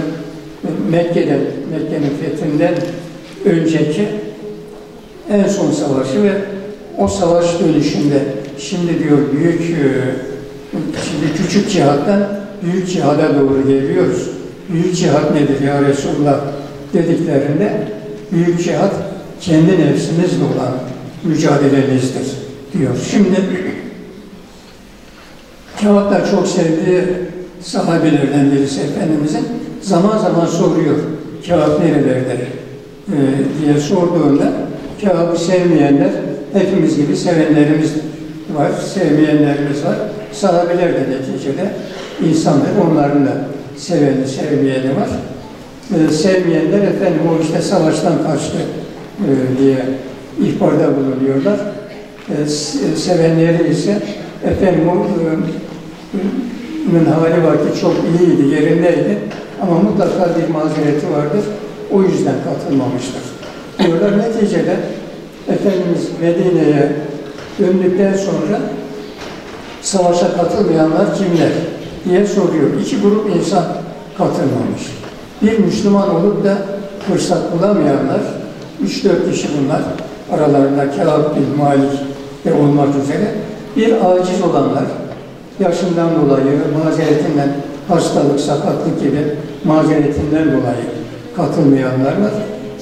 Mekke'den, Mekke'nin fethinden önceki en son savaşı ve o savaş dönüşünde şimdi diyor büyük e, şimdi küçük cihattan büyük cihada doğru geliyoruz. Büyük cihat nedir ya Resulullah dediklerinde büyük cihat kendi nefsimizle olan mücadelemizdir diyor. Şimdi Kağıtlar çok sevdiği sahabelerden birisi Efendimizin zaman zaman soruyor kağıt nerelerde e, diye sorduğunda kağıdı sevmeyenler hepimiz gibi sevenlerimiz var, sevmeyenlerimiz var. Sahabeler de neticede insanlar, onların da seveni, sevmeyeni var. E, sevmeyenler efendim o işte savaştan kaçtı e, diye ihbarda bulunuyorlar. E, sevenleri ise efendim o e, hali vakti çok iyiydi, yerindeydi ama mutlaka bir mazereti vardır. O yüzden katılmamıştır. Diyorlar neticede Efendimiz Medine'ye döndükten sonra savaşa katılmayanlar kimler diye soruyor. İki grup insan katılmamış. Bir Müslüman olup da fırsat bulamayanlar, üç dört kişi bunlar, aralarında Kâb bin Malik de olmak üzere, bir aciz olanlar, yaşından dolayı, mazeretinden, hastalık, sakatlık gibi mazeretinden dolayı katılmayanlar var.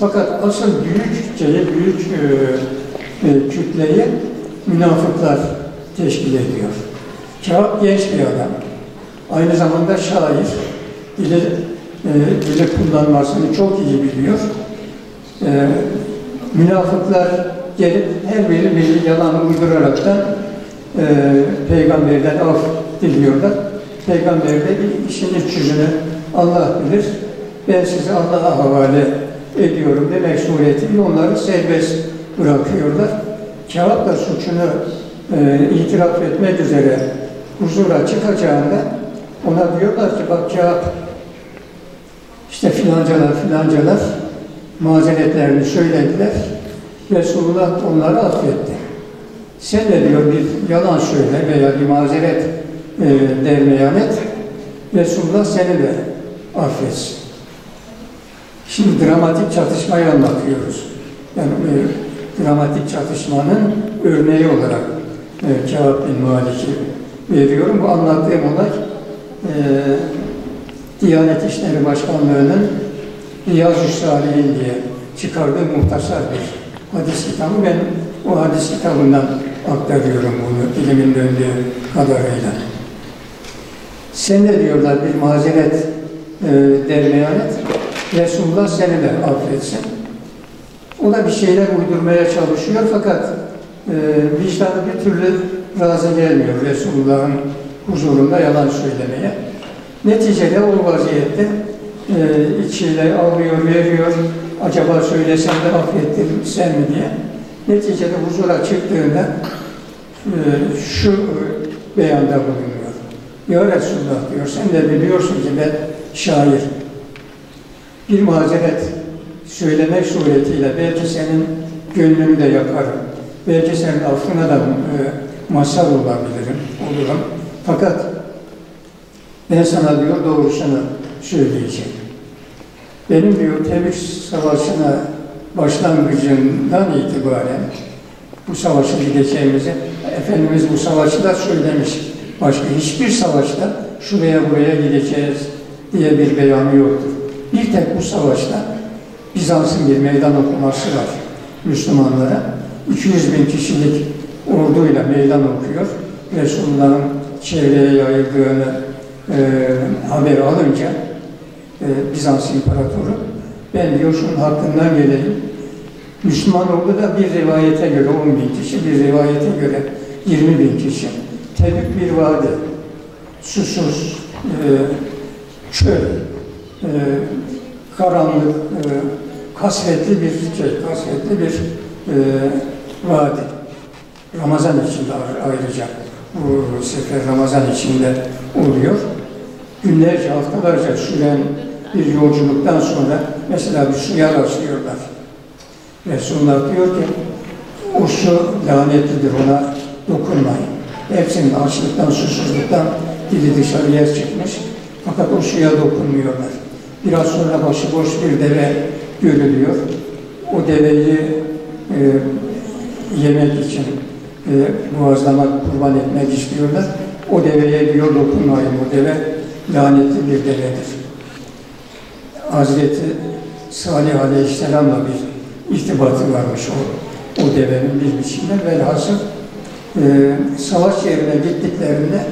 Fakat asıl büyük şeyi, büyük e, e, kütleyi münafıklar teşkil ediyor. Kâb genç bir adam. Aynı zamanda şair. Dili, e, dili kullanmasını çok iyi biliyor. E, münafıklar gelip her biri bir yalan uyduraraktan e, peygamberden af diliyorlar. Peygamber de işin iç yüzünü Allah bilir. Ben sizi Allah'a havale ediyorum demek suretiyle onları serbest bırakıyorlar. Kağıt da suçunu e, itiraf etmek üzere huzura çıkacağında ona diyorlar ki bak kağıt işte filancalar filancalar mazeretlerini söylediler. Resulullah onları affetti. Sen de diyor bir yalan söyle veya bir mazeret e, dermeyan et. Resulullah seni de affetsin. Şimdi dramatik çatışmayı anlatıyoruz. Yani e, dramatik çatışmanın örneği olarak e, Kâb bin Malik'i veriyorum. Bu anlattığım olay e, Diyanet İşleri Başkanlığı'nın Riyazu Salihin diye çıkardığı muhtasar bir hadis kitabı. Ben o hadis kitabından aktarıyorum bunu dilimin döndüğü kadarıyla. Sen de diyorlar bir mazeret e, dermeyan. Resulullah seni de affetsin. O da bir şeyler uydurmaya çalışıyor fakat e, vicdanı bir türlü razı gelmiyor Resulullah'ın huzurunda yalan söylemeye. Neticede o vaziyette e, içiyle alıyor, veriyor. Acaba söylesem de affettim sen mi diye. Neticede huzura çıktığında e, şu beyanda bulunuyor. Ya Resulullah diyor, sen de biliyorsun ki ben şair. Bir mazeret söylemek suretiyle belki senin gönlünü de yaparım. Belki senin affına da e, mazhar olabilirim, olurum. Fakat ben sana diyor doğrusunu söyleyeceğim. Benim diyor Tebük Savaşı'na başlangıcından itibaren bu savaşa gideceğimizi. Efendimiz bu savaşı da söylemiş. Başka hiçbir savaşta şuraya buraya gideceğiz diye bir beyanı yoktur. Bir tek bu savaşta Bizans'ın bir meydan okuması var Müslümanlara. 200 bin kişilik orduyla meydan okuyor. Resulullah'ın çevreye yayıldığını e, haber alınca Bizans İmparatoru ben diyor şunun hakkından geleyim. Müslüman ordu da bir rivayete göre 10 bin kişi, bir rivayete göre 20 bin kişi. Tebük bir vadi, susuz, e, çöl, e, karanlık, e, kasvetli bir şey, kasvetli bir e, vadi. Ramazan içinde ayrıca bu sefer Ramazan içinde oluyor. Günlerce, haftalarca süren bir yolculuktan sonra mesela bir suya rastlıyorlar. Resulullah diyor ki o su lanetlidir ona dokunmayın. Hepsinin açlıktan, susuzluktan dili dışarıya çıkmış. Fakat o suya dokunmuyorlar. Biraz sonra başıboş bir deve görülüyor. O deveyi e, yemek için e, boğazlamak, kurban etmek istiyorlar. O deveye diyor dokunmayın. O deve lanetli bir devedir. Hazreti Salih Aleyhisselam'la bir irtibatı varmış o, o devenin bir biçimde. Velhasıl e, savaş yerine gittiklerinde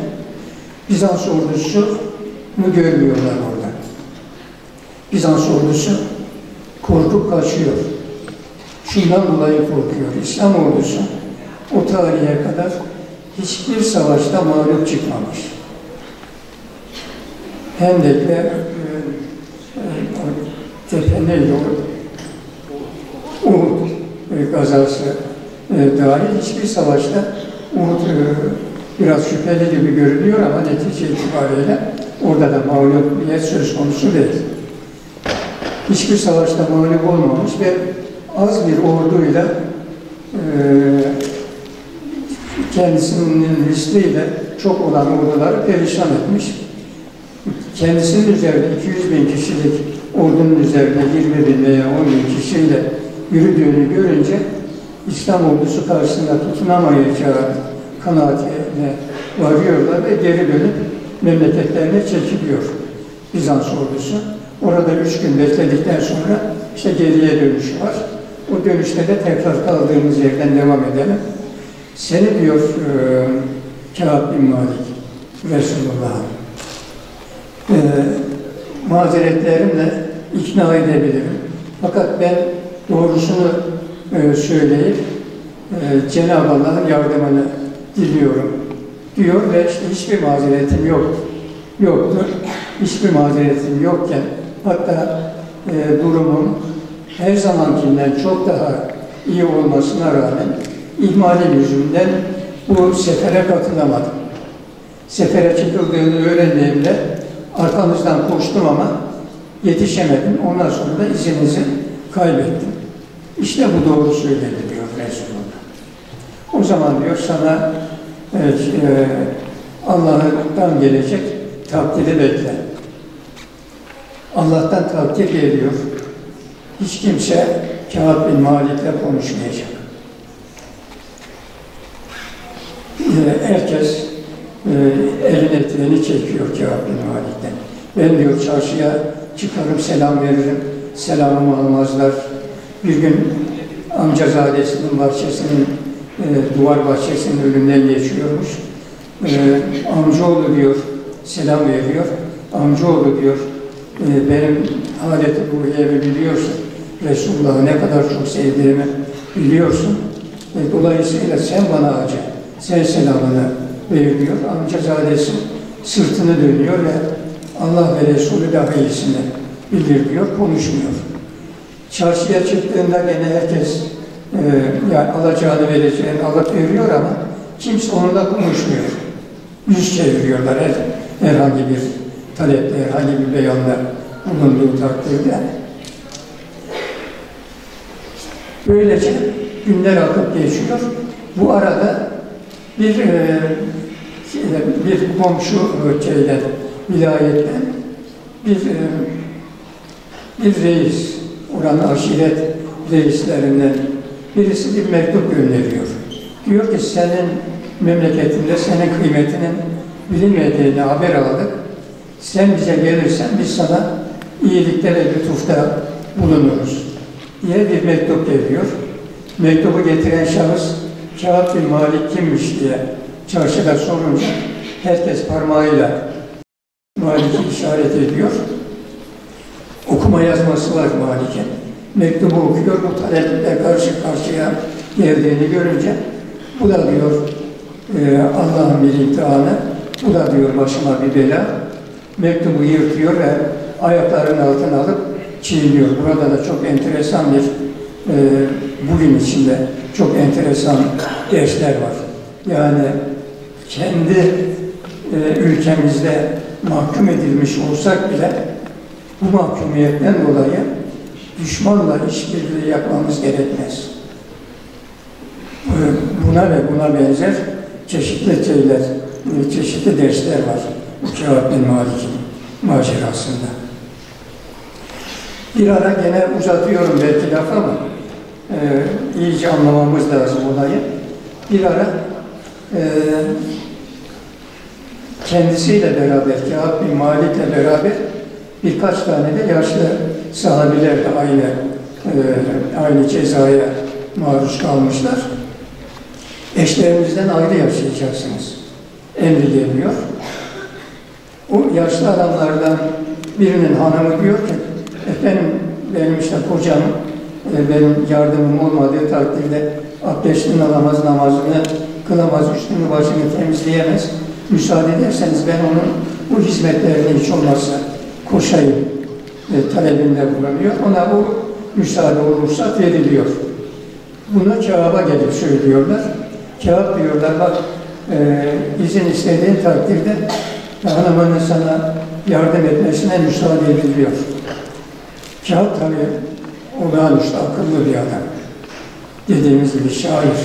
Bizans ordusunu görmüyorlar orada. Bizans ordusu korkup kaçıyor. Şundan dolayı korkuyor. İslam ordusu o tarihe kadar hiçbir savaşta mağlup çıkmamış. Hendek'le e, tepe neydi o? Uhud e, gazası e, dahil hiçbir savaşta Uhud e, biraz şüpheli gibi görünüyor ama netice itibariyle orada da mağlubiyet söz konusu değil. Hiçbir savaşta mağlup olmamış ve az bir orduyla e, kendisinin risliyle çok olan orduları perişan etmiş. Kendisinin üzerinde 200 bin kişilik ordunun üzerinde 20 bin veya 10 bin kişiyle yürüdüğünü görünce İslam ordusu karşısında tutunamayacağı kanaatine varıyorlar ve geri dönüp memleketlerine çekiliyor Bizans ordusu. Orada üç gün bekledikten sonra işte geriye dönüşü var. O dönüşte de tekrar kaldığımız yerden devam edelim. Seni diyor e, Kâb bin Malik Resulullah'a e, mazeretlerimle ikna edebilirim. Fakat ben doğrusunu e, söyleyip e, Cenab-ı Allah'ın yardımını diliyorum diyor ve işte hiçbir mazeretim yok yoktur. Hiçbir mazeretim yokken hatta e, durumum her zamankinden çok daha iyi olmasına rağmen ihmalim yüzünden bu sefere katılamadım. Sefere çıkıldığını öğrendiğimde arkamızdan koştum ama yetişemedim. Ondan sonra da izinizi kaybettim. İşte bu doğru söyledi diyor Resulullah. O zaman diyor sana evet, e, Allah'tan gelecek takdiri bekle. Allah'tan takdir geliyor. Hiç kimse Kâb bin Malik'le konuşmayacak. Ee, herkes e, elin eteğini çekiyor Kâb bin Malik'ten. Ben diyor çarşıya çıkarım selam veririm. Selamımı almazlar. Bir gün amcazadesinin bahçesinin e, duvar bahçesinin önünden geçiyormuş. E, amcaoğlu diyor selam veriyor. Amcaoğlu diyor e, benim adeti ruhiyemi biliyorsun. Resulullah'ı ne kadar çok sevdiğimi biliyorsun. E, dolayısıyla sen bana acı. Sen selamını ver diyor. Amcazadesi sırtını dönüyor ve Allah ve Resulü bilir diyor, konuşmuyor. Çarşıya çıktığında gene herkes e, yani alacağını vereceğini alıp veriyor ama kimse onunla konuşmuyor. Yüz çeviriyorlar her, herhangi bir talepte, herhangi bir beyanda bulunduğu takdirde. Böylece günler akıp geçiyor. Bu arada bir e, bir komşu şeyden, vilayetten bir e, bir reis, oranın aşiret reislerinden birisi bir mektup gönderiyor. Diyor ki senin memleketinde senin kıymetinin bilinmediğini haber aldık. Sen bize gelirsen biz sana iyilikte ve lütufta bulunuruz diye bir mektup geliyor. Mektubu getiren şahıs Kağıt bin Malik kimmiş diye çarşıda sorunca herkes parmağıyla Malik'i işaret ediyor. Okuma yazması var Malik'in. Mektubu okuyor, bu taleple karşı karşıya geldiğini görünce bu da diyor e, Allah'ın bir imtihanı, bu da diyor başıma bir bela. Mektubu yırtıyor ve ayaklarının altına alıp çiğniyor. Burada da çok enteresan bir e, bugün içinde çok enteresan dersler var. Yani kendi e, ülkemizde mahkum edilmiş olsak bile bu mahkumiyetten dolayı düşmanla işbirliği yapmamız gerekmez. E, buna ve buna benzer çeşitli şeyler, e, çeşitli dersler var. Bu Kâb bin Malik'in macerasında. Bir ara gene uzatıyorum belki laf ama e, iyice anlamamız lazım olayı. Bir ara e, kendisiyle beraber, Kâb bin Malik'le beraber birkaç tane de yaşlı sahabiler de aynı e, aynı cezaya maruz kalmışlar. Eşlerinizden ayrı yaşayacaksınız. Emri geliyor. O yaşlı adamlardan birinin hanımı diyor ki, efendim benim işte kocam e, benim yardımım olmadığı takdirde abdestini alamaz, namazını kılamaz, üstünü başını temizleyemez. Müsaade ederseniz ben onun bu hizmetlerine hiç olmazsa koşayım e, talebinde bulunuyor. Ona bu müsaade olursa veriliyor. Bunu Kâb'a gelip söylüyorlar. Kâb diyorlar bak e, izin istediğin takdirde hanımının sana yardım etmesine müsaade ediliyor. Kâb tabi olağanüstü akıllı bir adam. Dediğimiz gibi şair.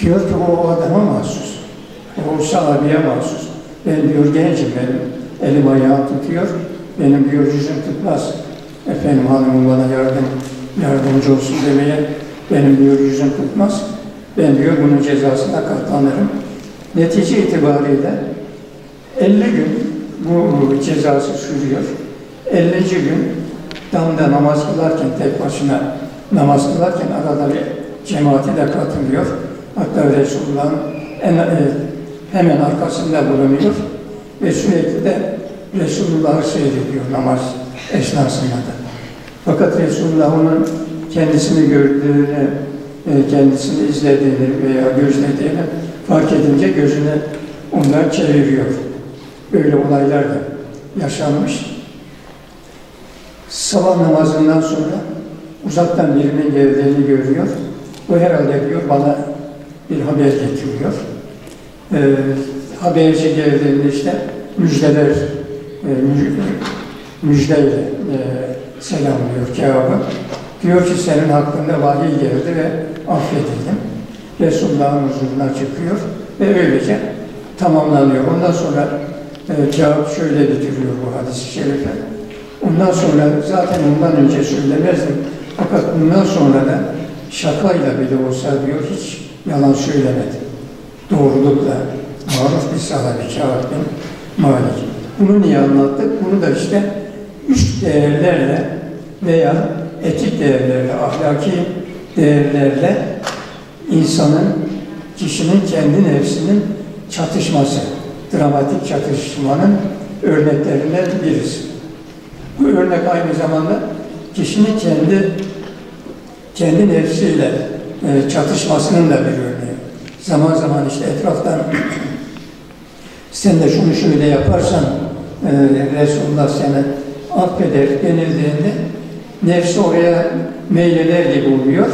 Diyor ki o adama mahsus. O sahabeye mahsus. Ben diyor gencim benim. Elim ayağım tutuyor. Benim diyor yüzüm tutmaz. Efendim hanımım bana yardım, yardımcı olsun demeye benim diyor yüzüm tutmaz. Ben diyor bunun cezasına katlanırım. Netice itibariyle 50 gün bu cezası sürüyor. 50. gün damda namaz kılarken tek başına namaz kılarken arada bir cemaati de katılıyor. Hatta Resulullah'ın en, e, hemen arkasında bulunuyor ve sürekli de Resulullah'ı seyrediyor namaz esnasında da. Fakat Resulullah onun kendisini gördüğünü, e, kendisini izlediğini veya gözlediğini fark edince gözünü ondan çeviriyor. Böyle olaylar da yaşanmış. Sabah namazından sonra uzaktan birinin geldiğini görüyor. Bu herhalde diyor bana bir haber getiriyor. Ee, haberci geldiğinde işte müjdeler, e, müjdeyle e, selamlıyor Kâb'ı. Diyor ki senin hakkında vahiy geldi ve affedildim. Resulullah'ın huzuruna çıkıyor ve öylece tamamlanıyor. Ondan sonra e, Kâb şöyle bitiriyor bu hadis-i şerife. Ondan sonra zaten ondan önce söylemezdim. Fakat bundan sonra da şakayla bile olsa diyor hiç yalan söylemedi. Doğrulukla maruf bir sahabe Kâb Malik. Bunu niye anlattık? Bunu da işte üç değerlerle veya etik değerlerle, ahlaki değerlerle insanın, kişinin kendi nefsinin çatışması, dramatik çatışmanın örneklerinden birisi. Bu örnek aynı zamanda kişinin kendi kendi nefsiyle e, çatışmasının da bir. Zaman zaman işte etraftan sen de şunu şöyle yaparsan e, Resulullah seni affeder denildiğinde nefsi oraya meyleder gibi oluyor.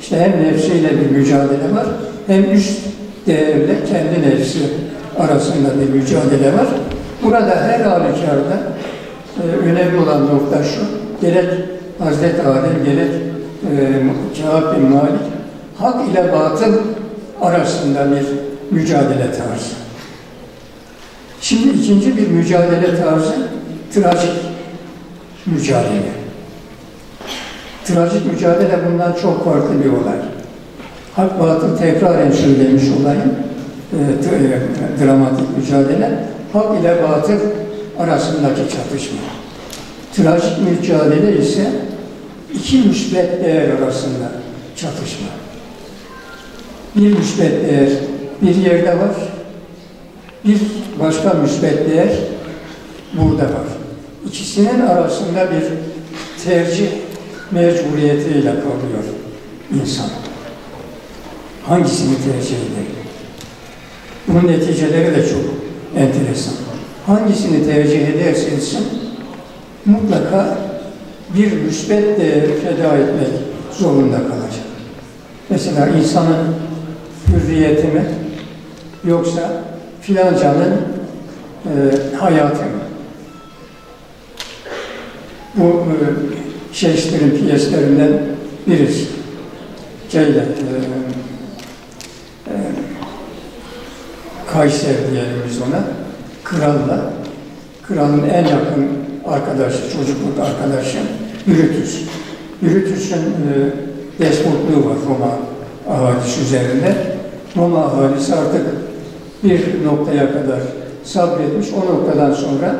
İşte hem nefsiyle bir mücadele var, hem üst değerle kendi nefsi arasında bir mücadele var. Burada her halükarda e, önemli olan nokta şu, gerek Hazreti Adem, gerek e, Kâb bin Malik, hak ile batıl arasında bir mücadele tarzı. Şimdi ikinci bir mücadele tarzı, trajik mücadele. Trajik mücadele bundan çok farklı bir olay. hak batıl tekraren söylemiş olayım. E, e, dramatik mücadele. Hak ile batıl arasındaki çatışma. Trajik mücadele ise iki müsbet değer arasında çatışma. Bir müsbet değer bir yerde var, bir başka müsbet değer burada var. İkisinin arasında bir tercih mecburiyetiyle kalıyor insan. Hangisini tercih eder? Bunun neticeleri de çok enteresan. Hangisini tercih ederse etsin, mutlaka bir müsbet değeri feda etmek zorunda kalacak. Mesela insanın hürriyeti mi, yoksa filancanın e, hayatı mı? Bu e, Shakespeare'in piyeslerinden birisi. Şeyle, e, e, Kayser diyelim biz ona, kralla, kralın en yakın arkadaşı, çocukluk arkadaşı Brutus. Brutus'un e, despotluğu var Roma ahalisi üzerinde. Roma ahalisi artık bir noktaya kadar sabretmiş. O noktadan sonra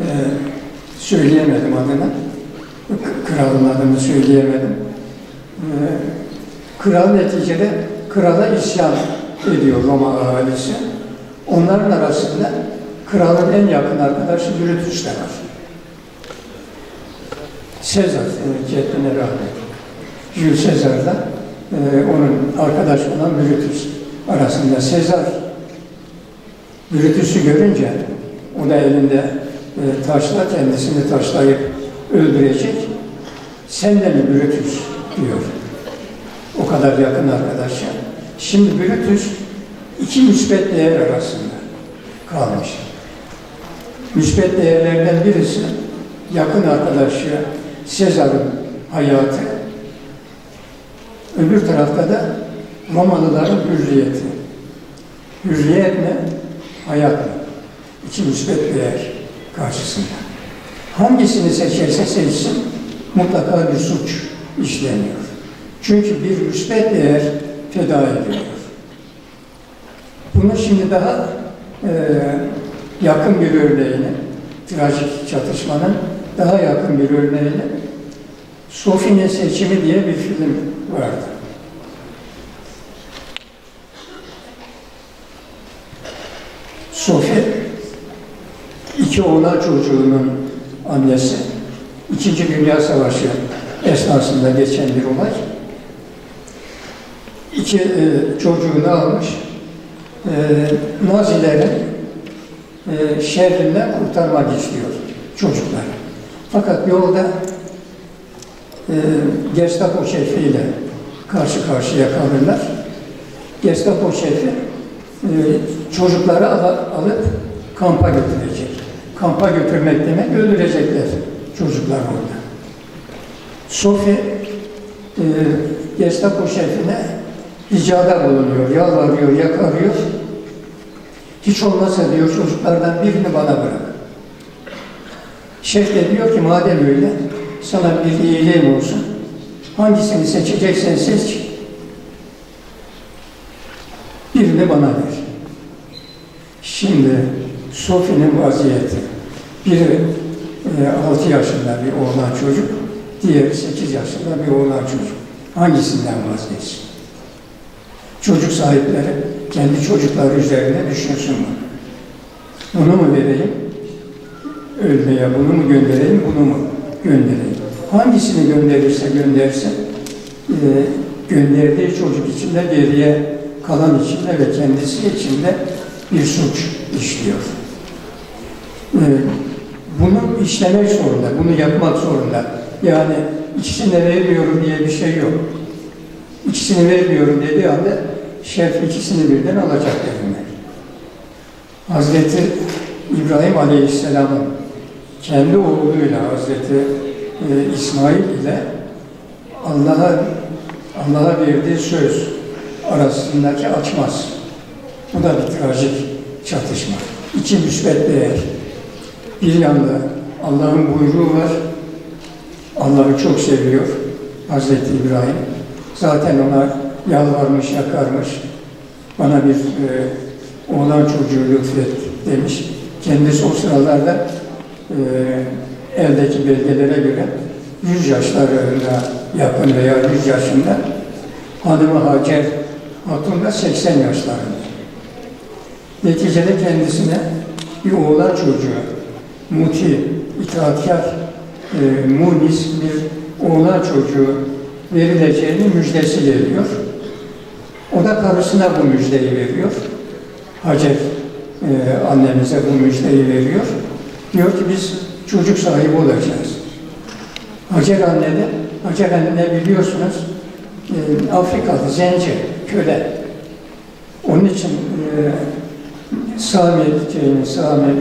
e, söyleyemedim adını. Kralın adını söyleyemedim. E, kral neticede krala isyan ediyor Roma ahalisi. Onların arasında kralın en yakın arkadaşı Brutus da var. Sezar, e, ceddine rahmet. Jules Sezar'la e, onun arkadaş olan Brutus arasında Sezar Brutus'u görünce o da elinde e, taşla kendisini taşlayıp öldürecek. Sen de mi Brutus diyor. O kadar yakın arkadaşı. Şimdi Brutus iki müsbet değer arasında kalmış. Müsbet değerlerden birisi yakın arkadaşı Sezar'ın hayatı, öbür tarafta da Romalıların hürriyeti. Hürriyet mi? Hayat mı? İki müsbet değer karşısında. Hangisini seçerse seçsin mutlaka bir suç işleniyor. Çünkü bir müsbet değer feda ediliyor. Bunu şimdi daha e, yakın bir örneğini, trajik çatışmanın daha yakın bir örneğini Sophie'nin Seçimi diye bir film vardı. Sophie, iki oğlan çocuğunun annesi. İkinci Dünya Savaşı esnasında geçen bir olay. İki e, çocuğunu almış, e, Nazilerin e, şerrinden kurtarmak istiyor çocuklar. Fakat yolda e, Gestapo şefiyle karşı karşıya kalırlar. Gestapo şefi e, çocukları al- alıp kampa götürecek. Kampa götürmek demek öldürecekler çocuklar orada. Sophie e, Gestapo şefine ricada bulunuyor, yalvarıyor, yakarıyor. Hiç olmazsa diyor çocuklardan birini bana bırak. Şef de diyor ki madem öyle sana bir iyiliğim olsun. Hangisini seçeceksen seç. Birini bana ver. Şimdi Sophie'nin vaziyeti. Biri e, 6 yaşında bir oğlan çocuk, diğeri 8 yaşında bir oğlan çocuk. Hangisinden vazgeçsin? Çocuk sahipleri kendi çocukları üzerine düşünsün bunu. Bunu mu vereyim? Ölmeye bunu mu göndereyim, bunu mu göndereyim? Hangisini gönderirse göndersin, e, gönderdiği çocuk içinde geriye kalan içinde ve kendisi içinde bir suç işliyor. E, bunu işlemek zorunda, bunu yapmak zorunda. Yani ikisini de vermiyorum diye bir şey yok. İkisini vermiyorum dediği anda şef ikisini birden alacak demek. Hazreti İbrahim Aleyhisselam'ın kendi oğluyla Hazreti e, İsmail ile Allah'a Allah'a verdiği söz arasındaki açmaz. Bu da bir trajik çatışma. İki müsbet değer. Bir yanda Allah'ın buyruğu var. Allah'ı çok seviyor Hazreti İbrahim. Zaten ona yalvarmış, yakarmış. Bana bir e, oğlan çocuğu lütfet demiş. Kendisi o sıralarda e, eldeki belgelere göre 100 yaşlarına yakın veya 100 yaşında hanımı Hacer Hatun da 80 yaşlarında. Neticede kendisine bir oğlan çocuğu, muti, itaatkar, e, munis bir oğlan çocuğu verileceğini müjdesi geliyor. O da karısına bu müjdeyi veriyor. Hacer e, annemize bu müjdeyi veriyor. Diyor ki biz çocuk sahibi olacağız. Hacer anne de, Hacer anne ne biliyorsunuz? E, Afrikalı, zenci, köle. Onun için e, Sami, şeyini, Sami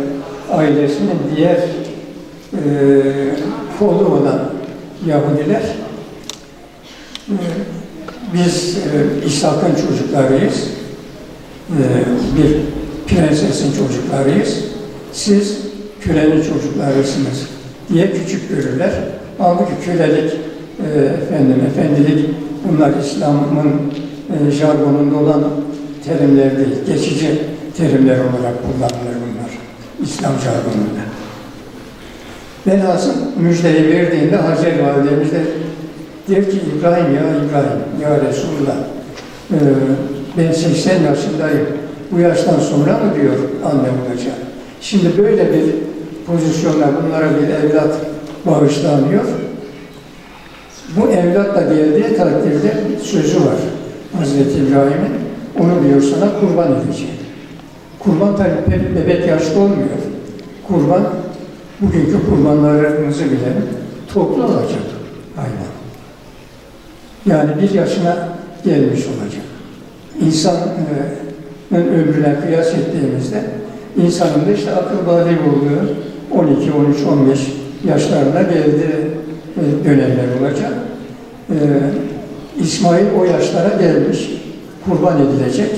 ailesinin diğer e, kolu olan Yahudiler e, biz e, İshak'ın çocuklarıyız. E, bir prensesin çocuklarıyız. Siz kölenin çocuklarısınız diye küçük görürler. Halbuki kölelik, e, efendim, efendilik bunlar İslam'ın e, jargonunda olan terimler değil. Geçici terimler olarak kullanılır bunlar. İslam jargonunda. Velhasıl müjdeyi verdiğinde Hacer Validemiz de diyor ki İbrahim ya İbrahim, ya Resulullah e, ben 80 yaşındayım. Bu yaştan sonra mı diyor anne olacak. Şimdi böyle bir pozisyonda bunlara bir evlat bağışlanıyor. Bu evlat da geldiği takdirde sözü var. Hazreti İbrahim'in onu diyor sana kurban edeceğim. Kurban tabi bebek yaşta olmuyor. Kurban, bugünkü kurbanlarımızı bilelim, toplu olacak hayvan. Yani bir yaşına gelmiş olacak. İnsanın ömrüne kıyas ettiğimizde insanın da işte akıl balik olduğu 12, 13, 15 yaşlarına geldiği dönemler olacak. İsmail o yaşlara gelmiş, kurban edilecek.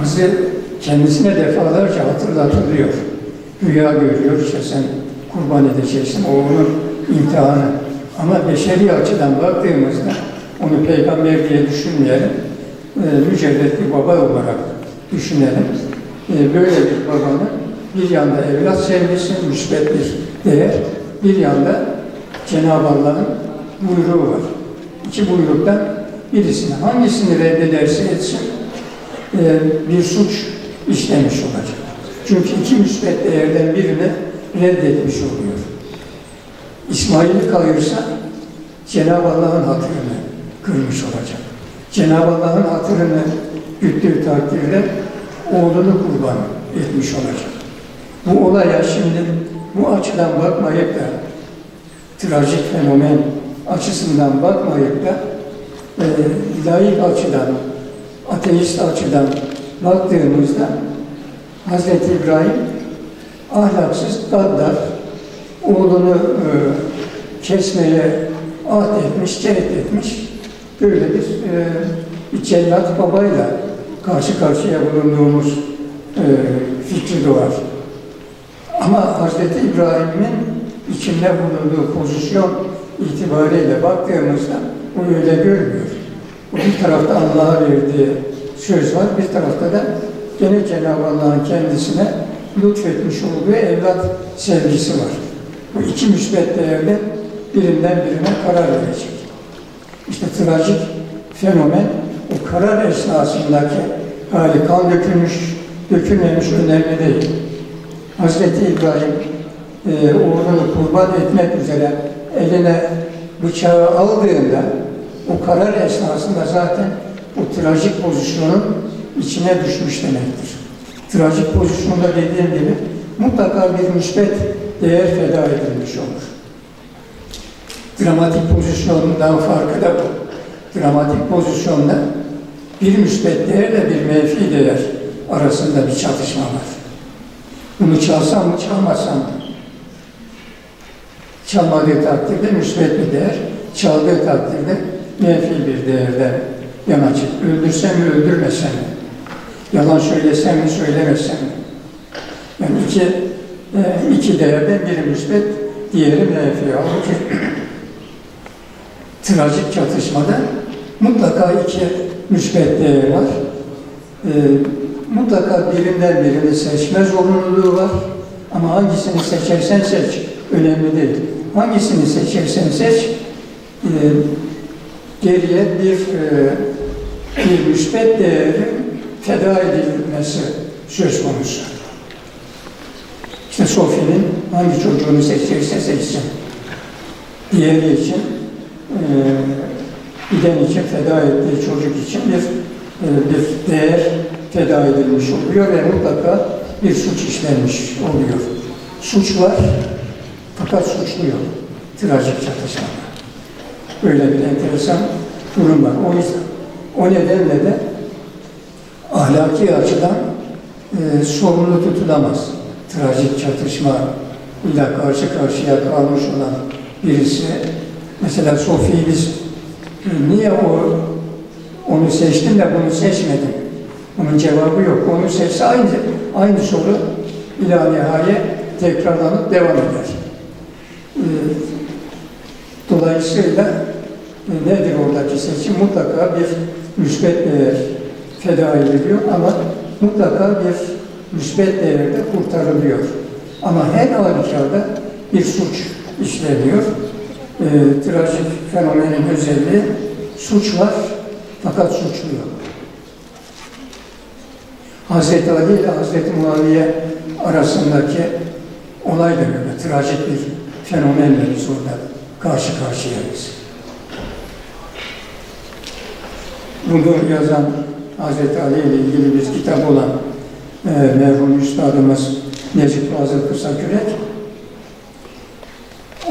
Hazreti kendisine defalarca hatırlatılıyor. Rüya görüyor, işte sen kurban edeceksin, o onun imtihanı. Ama beşeri açıdan baktığımızda onu peygamber diye düşünmeyelim, e, bir baba olarak düşünelim. E, böyle bir babanın bir yanda evlat sevgisi, müsbet bir değer, bir yanda Cenab-ı Allah'ın buyruğu var. İki buyruktan birisini, hangisini reddederse etsin, e, bir suç işlemiş olacak. Çünkü iki müsbet değerden birini reddetmiş oluyor. İsmail'i kayırsa Cenab-ı Allah'ın hatırını kırmış olacak. Cenab-ı Allah'ın hatırını güttüğü takdirde oğlunu kurban etmiş olacak. Bu olaya şimdi bu açıdan bakmayıp da trajik fenomen açısından bakmayıp da e, layık açıdan, ateist açıdan baktığımızda Hz. İbrahim ahlaksız, gaddar, oğlunu e, kesmeye ahd etmiş, cehd etmiş. Böyle bir, e, bir cellat babayla karşı karşıya bulunduğumuz e, fikri doğar. Ama Hz. İbrahim'in içinde bulunduğu pozisyon itibariyle baktığımızda o öyle görmüyor. Bir tarafta Allah'a verdiği söz var, bir tarafta da gene Cenab-ı Allah'ın kendisine lütfetmiş olduğu evlat sevgisi var. Bu iki müsbet değerde birinden birine karar verecek. İşte trajik fenomen o karar esnasındaki hali kan dökülmüş, dökülmemiş önemli değil. Hazreti İbrahim e, oğlunu kurban etmek üzere eline bıçağı aldığında o karar esnasında zaten o trajik pozisyonun içine düşmüş demektir. Trajik pozisyonda dediğim gibi mutlaka bir müsbet değer feda edilmiş olur. Dramatik pozisyondan farkı da bu. Dramatik pozisyonda bir müsbet değerle bir menfi değer arasında bir çatışma var. Bunu çalsam mı çalmasam mı? Çalmadığı takdirde müsbet bir değer, çaldığı takdirde menfi bir değerden yana çık. Öldürsem mi, öldürmesem mi? Yalan söylesem mi, söylemesem mi? Yani iki, e, iki değerden biri müsbet, diğeri menfi. Halbuki trajik çatışmada mutlaka iki müsbet değer var. Ee, mutlaka birinden birini seçme zorunluluğu var. Ama hangisini seçersen seç, önemli değil. Hangisini seçersen seç, e, geriye bir e, bir müsbet değerin feda edilmesi söz konusu. İşte Sofi'nin hangi çocuğunu seçecekse seçsin. Diğeri için, e, giden için feda ettiği çocuk için bir, e, bir değer feda edilmiş oluyor ve mutlaka bir suç işlenmiş oluyor. Suç var fakat suçlu yok. Trajik çatışmada. Böyle bir enteresan durum var. O yüzden o nedenle de ahlaki açıdan e, sorumlu tutulamaz. Trajik çatışma ile karşı karşıya kalmış olan birisi. Mesela Sofi'yi biz e, niye o onu seçtin de bunu seçmedin? Bunun cevabı yok. Onu seçse aynı, aynı soru ila nihaye tekrarlanıp devam eder. E, dolayısıyla e, nedir oradaki seçim? Mutlaka bir müsbet değer feda ediliyor ama mutlaka bir müsbet değerde kurtarılıyor. Ama her halükarda bir suç işleniyor. E, trajik fenomenin özelliği suç var fakat suçlu yok. Hz. Ali ile Hz. Muaviye arasındaki olay da böyle trajik bir fenomenle biz orada karşı karşıyayız. Bunu yazan Hz. Ali ile ilgili bir kitap olan e, merhum üstadımız Necip Fazıl Kısakürek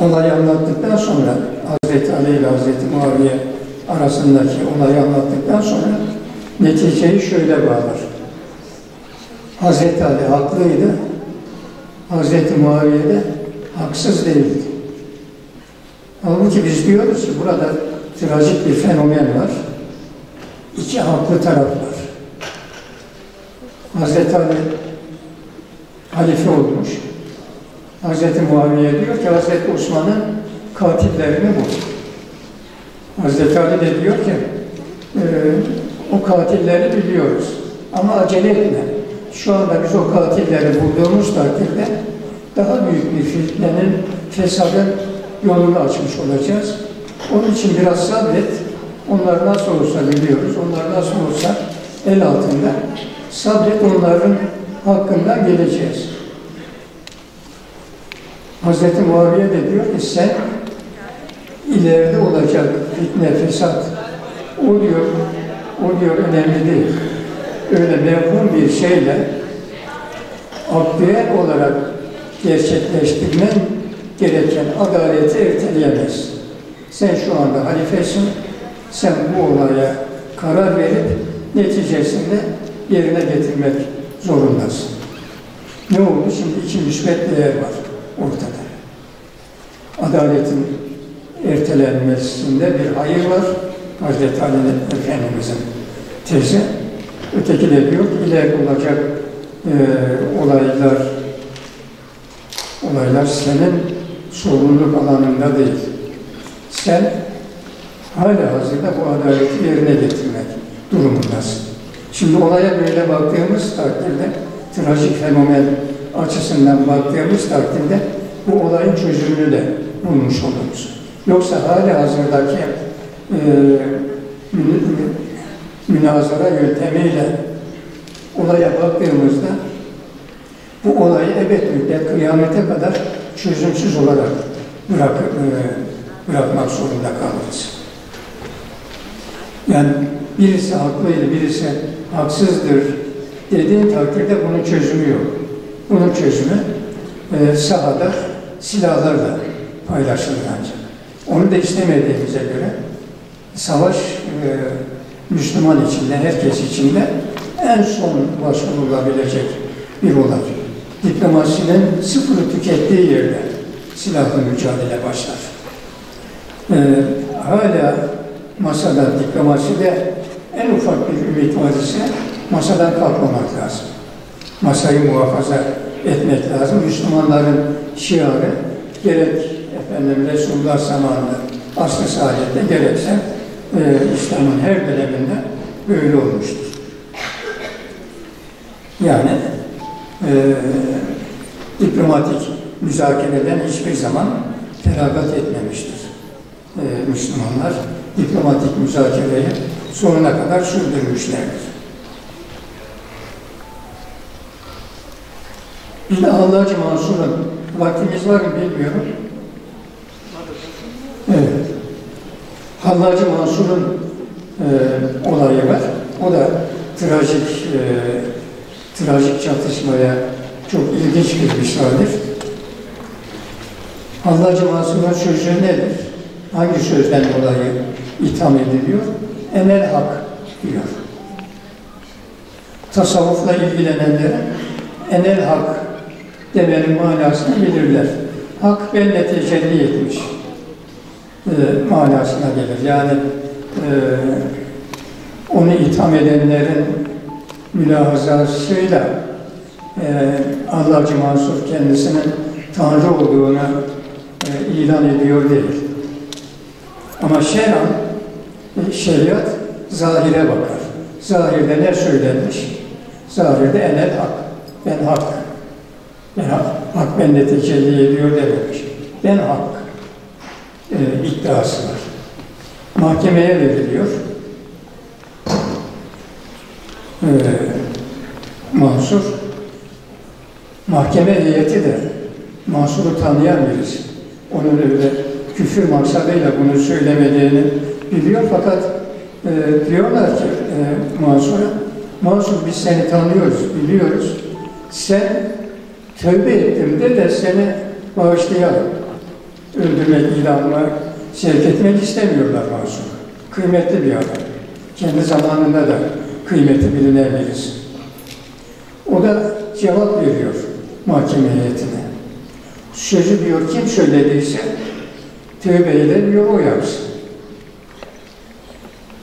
olayı anlattıktan sonra Hz. Ali ile Hz. Muaviye arasındaki olayı anlattıktan sonra neticeyi şöyle bağlar. Hz. Ali haklıydı, Hz. Muaviye de haksız değildi. Halbuki biz diyoruz ki burada trajik bir fenomen var. İki haklı taraf var. Hazreti Ali halife olmuş. Hazreti Muaviye diyor ki Hazreti Osman'ın katillerini bul. Hazreti Ali de diyor ki e, o katilleri biliyoruz ama acele etme. Şu anda biz o katilleri bulduğumuz takdirde daha büyük bir fitnenin, fesadın yolunu açmış olacağız. Onun için biraz sabret. Onlar nasıl olsa biliyoruz. Onlar nasıl olsa el altında. Sabret onların hakkından geleceğiz. Hz. Muaviye de diyor ki sen ileride olacak fitne, fesat o diyor, o diyor önemli değil. Öyle mevhum bir şeyle aktüel olarak gerçekleştirmen gereken adaleti erteleyemez. Sen şu anda halifesin, sen bu olaya karar verip neticesinde yerine getirmek zorundasın. Ne oldu? Şimdi iki müsbet değer var ortada. Adaletin ertelenmesinde bir hayır var. Hazreti Ali Efendimiz'in tezi. Öteki de diyor ki ileride olacak e, olaylar olaylar senin sorumluluk alanında değil. Sen hala hazırda bu adaleti yerine getirmek durumundasın. Şimdi olaya böyle baktığımız takdirde, trajik fenomen açısından baktığımız takdirde bu olayın çözümünü de bulmuş oluruz. Yoksa hali hazırdaki e, münazara yöntemiyle olaya baktığımızda bu olayı ebed müddet kıyamete kadar çözümsüz olarak bırak, e, bırakmak zorunda kalırız. Yani birisi haklıydı, birisi haksızdır dediğin takdirde bunun çözümü yok. Bunun çözümü e, sahada silahlarla paylaşılır ancak. Onu da istemediğimize göre savaş e, Müslüman içinde, herkes içinde en son başvurulabilecek bir olay. Diplomasinin sıfırı tükettiği yerde silahlı mücadele başlar. Ee, hala masada, diplomaside en ufak bir ümit var ise masadan kalkmamak lazım. Masayı muhafaza etmek lazım. Müslümanların şiarı gerek efendim Resulullah zamanında aslı saadette gerekse e, İslam'ın her döneminde böyle olmuştur. Yani e, diplomatik müzakereden hiçbir zaman feragat etmemiştir. E, Müslümanlar diplomatik müzakereyi sonuna kadar sürdürmüşlerdir. Bir de Hallacı Mansur'un vaktimiz var mı bilmiyorum. Evet. Hallacı Mansur'un e, olayı var. O da trajik e, trajik çatışmaya çok ilginç bir misaldir. Hallacı Mansur'un sözü nedir? Hangi sözden dolayı itham ediliyor? Emel hak diyor. Tasavvufla ilgilenenlere enel hak demenin manasını bilirler. Hak benle tecelli etmiş e, manasına gelir. Yani e, onu itham edenlerin mülahazasıyla e, Allah'cı Mansur kendisinin Tanrı olduğunu e, ilan ediyor değil. Ama şer'an, e, şeriat zahire bakar. Zahirde ne söylenmiş? Zahirde enel hak. Ben hak. Ben hak, hak bende tecelli ediyor dememiş. Ben hak e, iddiası var. Mahkemeye veriliyor. E, Mansur, mahkeme heyeti de Mansur'u tanıyan birisi. Onun öyle küfür maksadıyla bunu söylemediğini biliyor fakat e, diyorlar ki e, Mansur'a, Mansur biz seni tanıyoruz, biliyoruz. Sen tövbe ettim de de seni bağışlayalım. Öldürmek, ilanma, sevk etmek istemiyorlar Mansur. Kıymetli bir adam. Kendi zamanında da kıymeti bilinen birisi. O da cevap veriyor mahkeme heyetine. Sözü diyor kim söylediyse tövbeyle diyor o yapsın.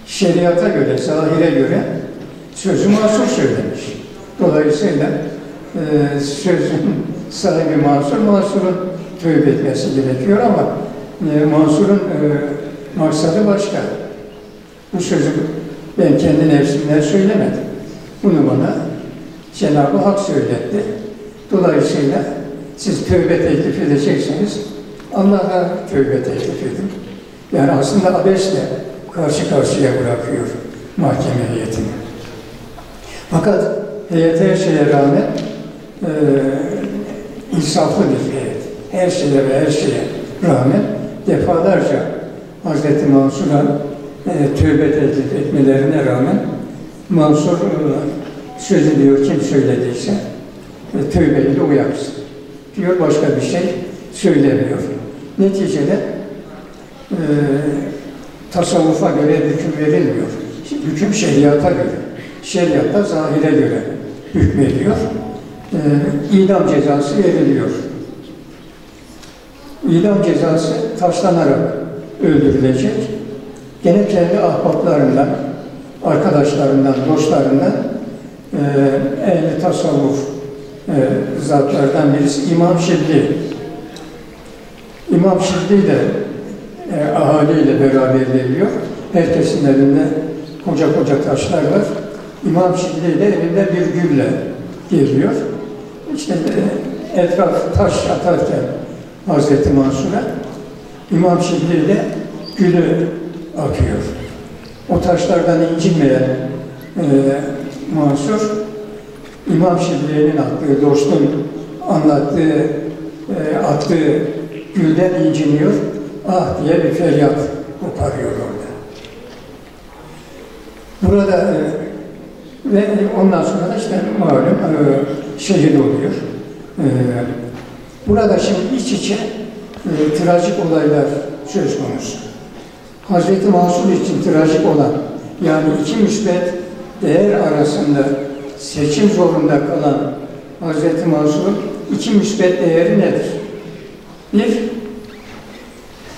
Şeriata göre, zahire göre sözü masum söylemiş. Dolayısıyla e, sözün sahibi Mansur, Mansur'un tövbe etmesi gerekiyor ama e, Mansur'un e, maksadı başka. Bu sözü ben kendi nefsimden söylemedim. Bunu bana Cenab-ı Hak söyletti. Dolayısıyla siz tövbe teklif edecekseniz Allah'a tövbe teklif edin. Yani aslında abesle karşı karşıya bırakıyor mahkeme heyetini. Fakat heyet her şeye rağmen e, insaflı bir heyet. Her şeye ve her şeye rağmen defalarca Hz. Mansur'a e, tövbe teklif etmelerine rağmen Mansur e, sözü diyor kim söylediyse e, tövbeyle o yapsın. Diyor başka bir şey söylemiyor. Neticede e, tasavvufa göre hüküm verilmiyor. Hüküm şeriata göre. Şeriatta zahire göre hükmediyor. E, idam cezası veriliyor. İdam cezası taşlanarak öldürülecek. Gene kendi ahbaplarından, arkadaşlarından, dostlarından e, ehli tasavvuf e, zatlardan birisi İmam Şibli. İmam Şibli de e, ahaliyle beraber geliyor. Herkesin elinde koca koca taşlar var. İmam Şibli de elinde bir gülle geliyor. İşte e, etraf taş atarken Hazreti Mansur'a İmam Şibli de gülü akıyor. O taşlardan incinmeyen e, Mansur, İmam Şibli'nin attığı, dostun anlattığı, e, attığı gülden inciniyor. Ah diye bir feryat koparıyor orada. Burada e, ve ondan sonra da işte malum e, şehit oluyor. E, burada şimdi iç içe e, trajik olaylar söz konusu. Hazreti Mansur için trajik olan yani iki müsbet değer arasında seçim zorunda kalan Hazreti Mansur'un iki müsbet değeri nedir? Bir,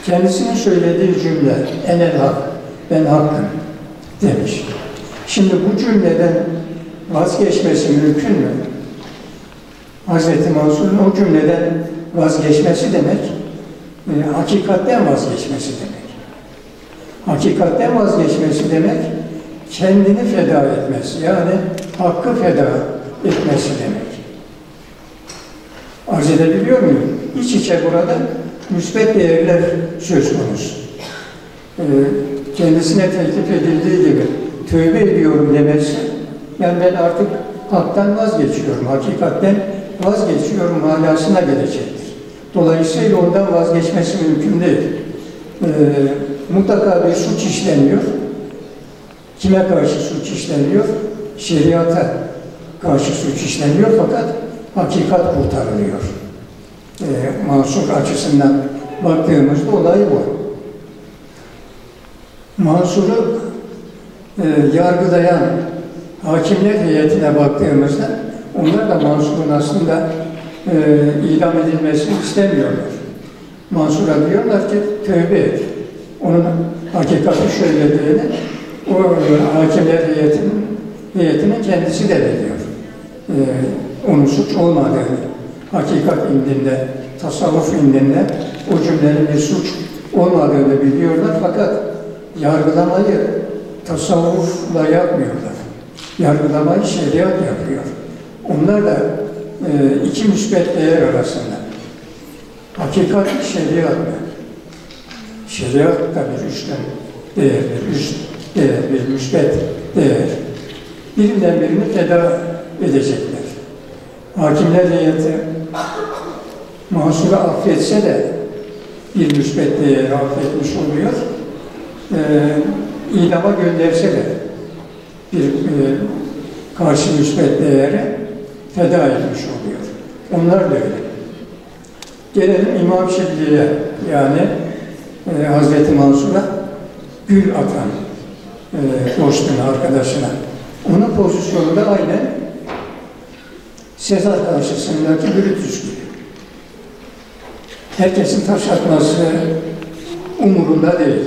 kendisinin söylediği cümle enel hak, ben hakkım demiş. Şimdi bu cümleden vazgeçmesi mümkün mü? Hazreti Mansur'un o cümleden vazgeçmesi demek, e, hakikatten vazgeçmesi demek. Hakikatten vazgeçmesi demek, kendini feda etmesi, yani hakkı feda etmesi demek. Arz edebiliyor muyum? İç içe burada müsbet değerler söz konusu. Ee, kendisine teklif edildiği gibi tövbe ediyorum demesi, yani ben artık haktan vazgeçiyorum, hakikatten vazgeçiyorum manasına gelecektir. Dolayısıyla ondan vazgeçmesi mümkün değil. Ee, mutlaka bir suç işleniyor. Kime karşı suç işleniyor? Şeriata karşı suç işleniyor fakat hakikat kurtarılıyor. Ee, Mansur açısından baktığımızda olay bu. Mansur'u e, yargılayan hakimler heyetine baktığımızda onlar da Mansur'un aslında e, idam edilmesini istemiyorlar. Mansur'a diyorlar ki tövbe et. Onun hakikati söylediğini o e, hakimler heyetinin, heyetinin kendisi de biliyor. E, onun suç olmadığını, hakikat indinde, tasavvuf indinde o cümlenin bir suç olmadığını biliyorlar fakat yargılamayı tasavvufla yapmıyorlar. Yargılamayı şeriat yapıyor. Onlar da e, iki müsbet değer arasında. Hakikat şeriat mı? Şeriat da bir üstten değer, bir üst değer, bir müsbet değer. Birinden birini feda edecekler. Hakimler heyeti mahsuru affetse de bir müsbet değeri affetmiş oluyor. Ee, idama gönderse de bir e, karşı müsbet değeri feda etmiş oluyor. Onlar da öyle. Gelelim İmam Şibli'ye yani e, Hazreti Mansur'a gül atan e, dostuna, arkadaşına. Onun pozisyonu da aynen Sezar karşısındaki Brutus gibi. Herkesin taş atması umurunda değil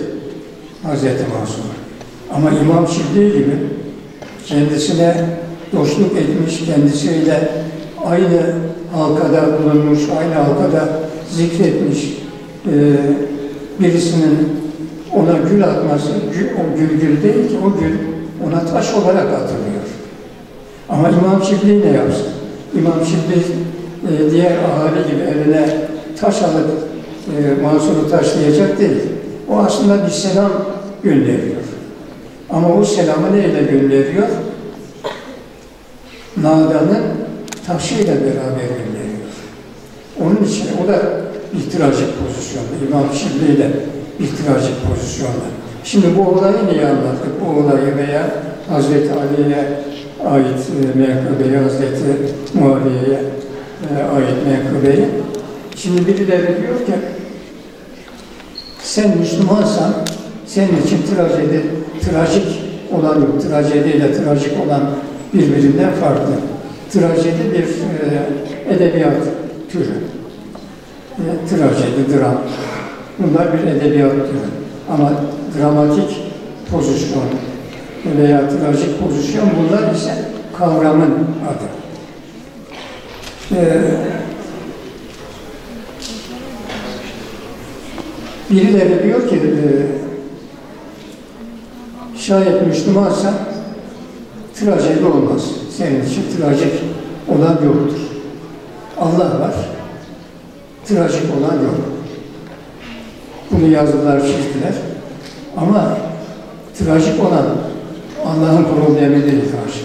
Hazreti Mansur. Ama İmam Şibli gibi kendisine dostluk etmiş, kendisiyle aynı halkada bulunmuş, aynı halkada zikretmiş e, birisinin ona gül atması, o gül gül değil ki o gül ona taş olarak atılıyor. Ama İmam Şibli ne yapsın? İmam Şibli e, diğer ahali gibi eline taş alıp e, Mansur'u taşlayacak değil. O aslında bir selam gönderiyor. Ama o selamı neyle gönderiyor? Nadan'ın taşıyla beraber gönderiyor. Onun için o da trajik pozisyonda. İmam Şibli ile trajik pozisyonda. Şimdi bu olayı niye anlattık? Bu olayı veya Hazreti Ali'ye ait e, Hazreti Muaviye'ye e, ait menkıbeyi. Şimdi birileri diyor ki sen Müslümansan senin için trajedi, trajik olan. Trajediyle trajik olan birbirinden farklı. Trajedi bir e, edebiyat türü. E, trajedi, dram. Bunlar bir edebiyat türü. Ama dramatik pozisyon veya trajik pozisyon bunlar ise kavramın adı. Ee, birileri diyor ki e, şayet Müslümansa trajedi olmaz. Senin için trajik olan yoktur. Allah var. Trajik olan yok. Bunu yazdılar, çizdiler. Ama trajik olan Allah'ın problemi değil karşı.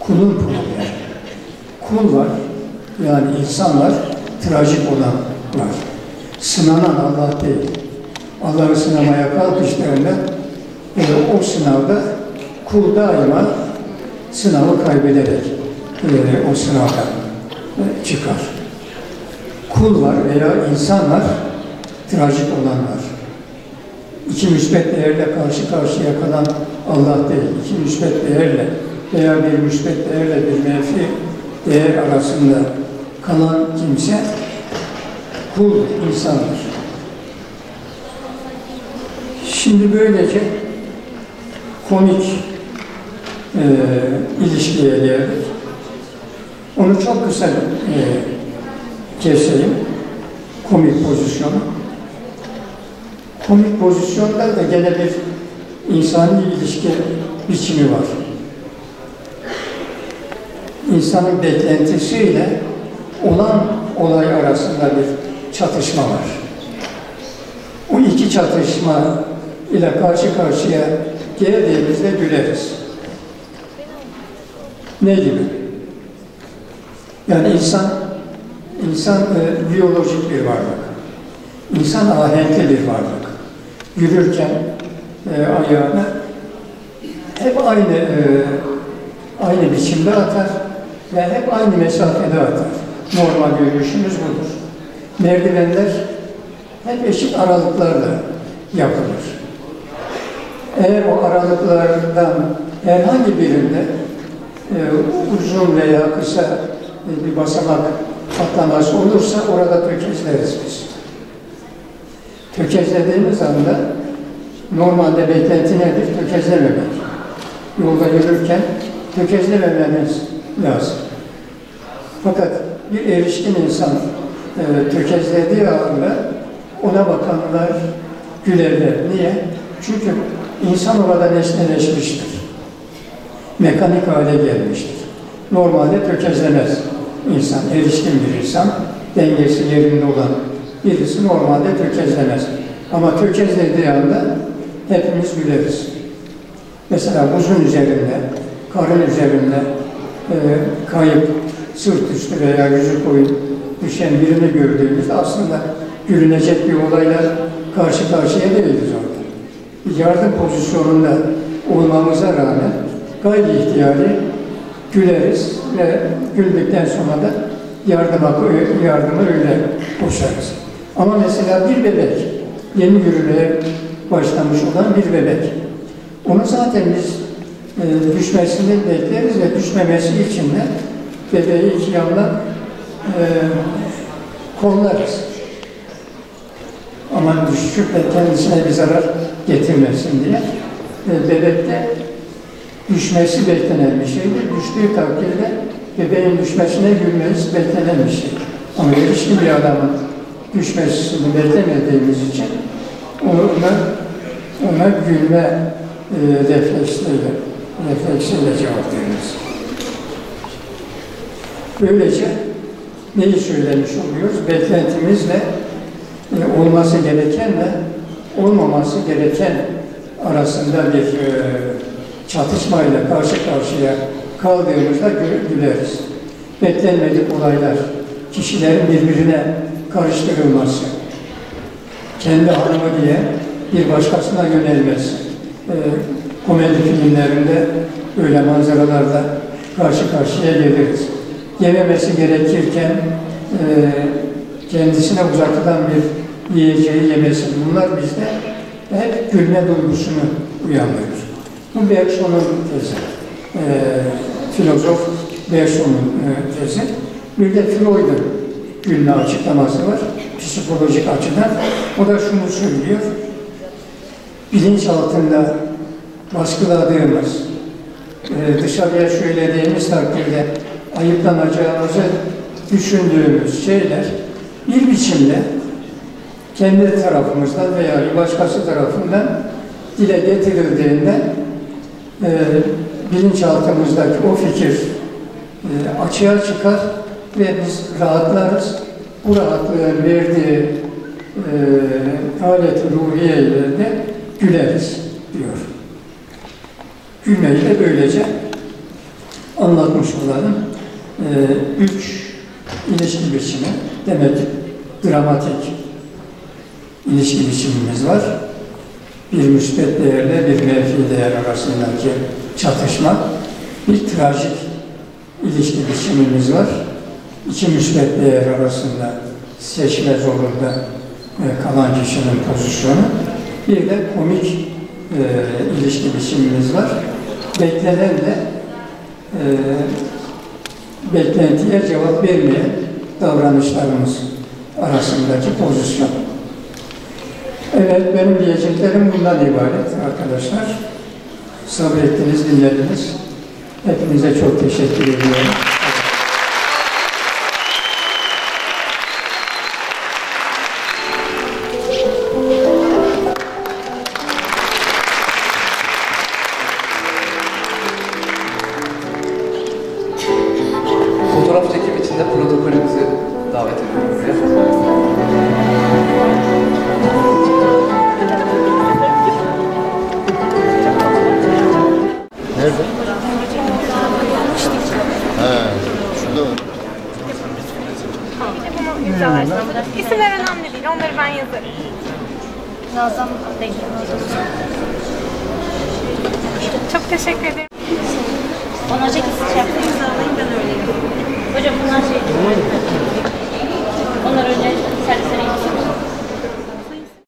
Kulun problemi. Kul var, yani insan var, trajik olan var. Sınanan Allah değil. Allah'ı sınamaya kalkıştığında e, o sınavda kul daima sınavı kaybederek e, o sınavdan e, çıkar. Kul var veya insan var, trajik olan var. İki müsbet değerle karşı karşıya kalan Allah değil. İki müsbet değerle veya bir müsbet değerle bir menfi değer arasında kalan kimse kul insandır. Şimdi böylece komik e, ilişkiye geldik. Onu çok kısa e, keseyim. Komik pozisyonu. komik pozisyonda da gene bir insani ilişki biçimi var. İnsanın beklentisiyle olan olay arasında bir çatışma var. O iki çatışma ile karşı karşıya geldiğimizde güleriz. Ne gibi? Yani insan insan e, biyolojik bir varlık. İnsan ahenkli bir varlık. Yürürken e, ayağını hep aynı e, aynı biçimde atar ve hep aynı mesafede atar. Normal yürüyüşümüz budur. Merdivenler hep eşit aralıklarla yapılır. Eğer o aralıklardan herhangi birinde e, uzun veya kısa e, bir basamak patlaması olursa orada tökezleriz biz. Tökezlediğimiz anda normalde beklenti nedir? Tökezlememek. Yolda yürürken tökezlemememiz lazım. Fakat bir erişkin insan e, tökezlediği anda ona bakanlar gülerler. Niye? Çünkü insan orada nesneleşmiştir. Mekanik hale gelmiştir. Normalde tökezlemez insan, erişkin bir insan, dengesi yerinde olan birisi normalde tökezlemez. Ama tökezlediği anda hepimiz güleriz. Mesela buzun üzerinde, karın üzerinde e, kayıp, sırt üstü veya yüzü koyup düşen birini gördüğümüzde aslında gülünecek bir olayla karşı karşıya değiliz orada. Yardım pozisyonunda olmamıza rağmen gayri ihtiyari güleriz ve güldükten sonra da yardıma, yardımı öyle koşarız. Ama mesela bir bebek, yeni yürümeye başlamış olan bir bebek. Onu zaten biz e, düşmesini bekleriz ve düşmemesi için de bebeği iki yandan e, kollarız. Aman düşüp de kendisine bir zarar getirmesin diye. E, bebekte düşmesi beklenen bir şeydir. Düştüğü takdirde bebeğin düşmesine gülmesi beklenen bir şey. Ama erişkin bir adamın düşmesini beklemediğimiz için ona, ona gülme e, refleksiyle, refleksiyle cevap veririz. Böylece neyi söylemiş oluyoruz? Beklentimizle e, olması gerekenle olmaması gereken arasında bir e, çatışmayla karşı karşıya kaldığımızda güleriz. Beklenmedik olaylar, kişilerin birbirine karıştırılması, kendi hanımı diye bir başkasına yönelmesi, e, komedi filmlerinde öyle manzaralarda karşı karşıya geliriz. Yememesi gerekirken e, kendisine uzaktan bir yiyeceği yemesi. Bunlar bizde hep gülme duygusunu uyandırır. Bu Bergson'un tezi. E, filozof Bergson'un e, tezi. Bir de Freud'un gülme açıklaması var. Psikolojik açıdan. O da şunu söylüyor. Bilinç altında baskıladığımız, e, dışarıya söylediğimiz takdirde ayıplanacağımızı düşündüğümüz şeyler bir biçimde kendi tarafımızdan veya başkası tarafından dile getirildiğinde e, bilinçaltımızdaki o fikir e, açığa çıkar ve biz rahatlarız. Bu rahatlığın verdiği e, alet ruhiye ile de güleriz diyor. Gülmeyi de böylece anlatmış olalım. E, üç ilişki biçimi, demek dramatik ilişki biçimimiz var. Bir müsbet değerle bir menfi değer arasındaki çatışma, bir trajik ilişki biçimimiz var. İki müsbet değer arasında seçme zorunda e, kalan kişinin pozisyonu. Bir de komik e, ilişki biçimimiz var. Beklenen de e, beklentiye cevap vermeyen davranışlarımız arasındaki pozisyon. Evet, benim diyeceklerim bundan ibaret arkadaşlar. Sabrettiniz, dinlediniz. Hepinize çok teşekkür ediyorum.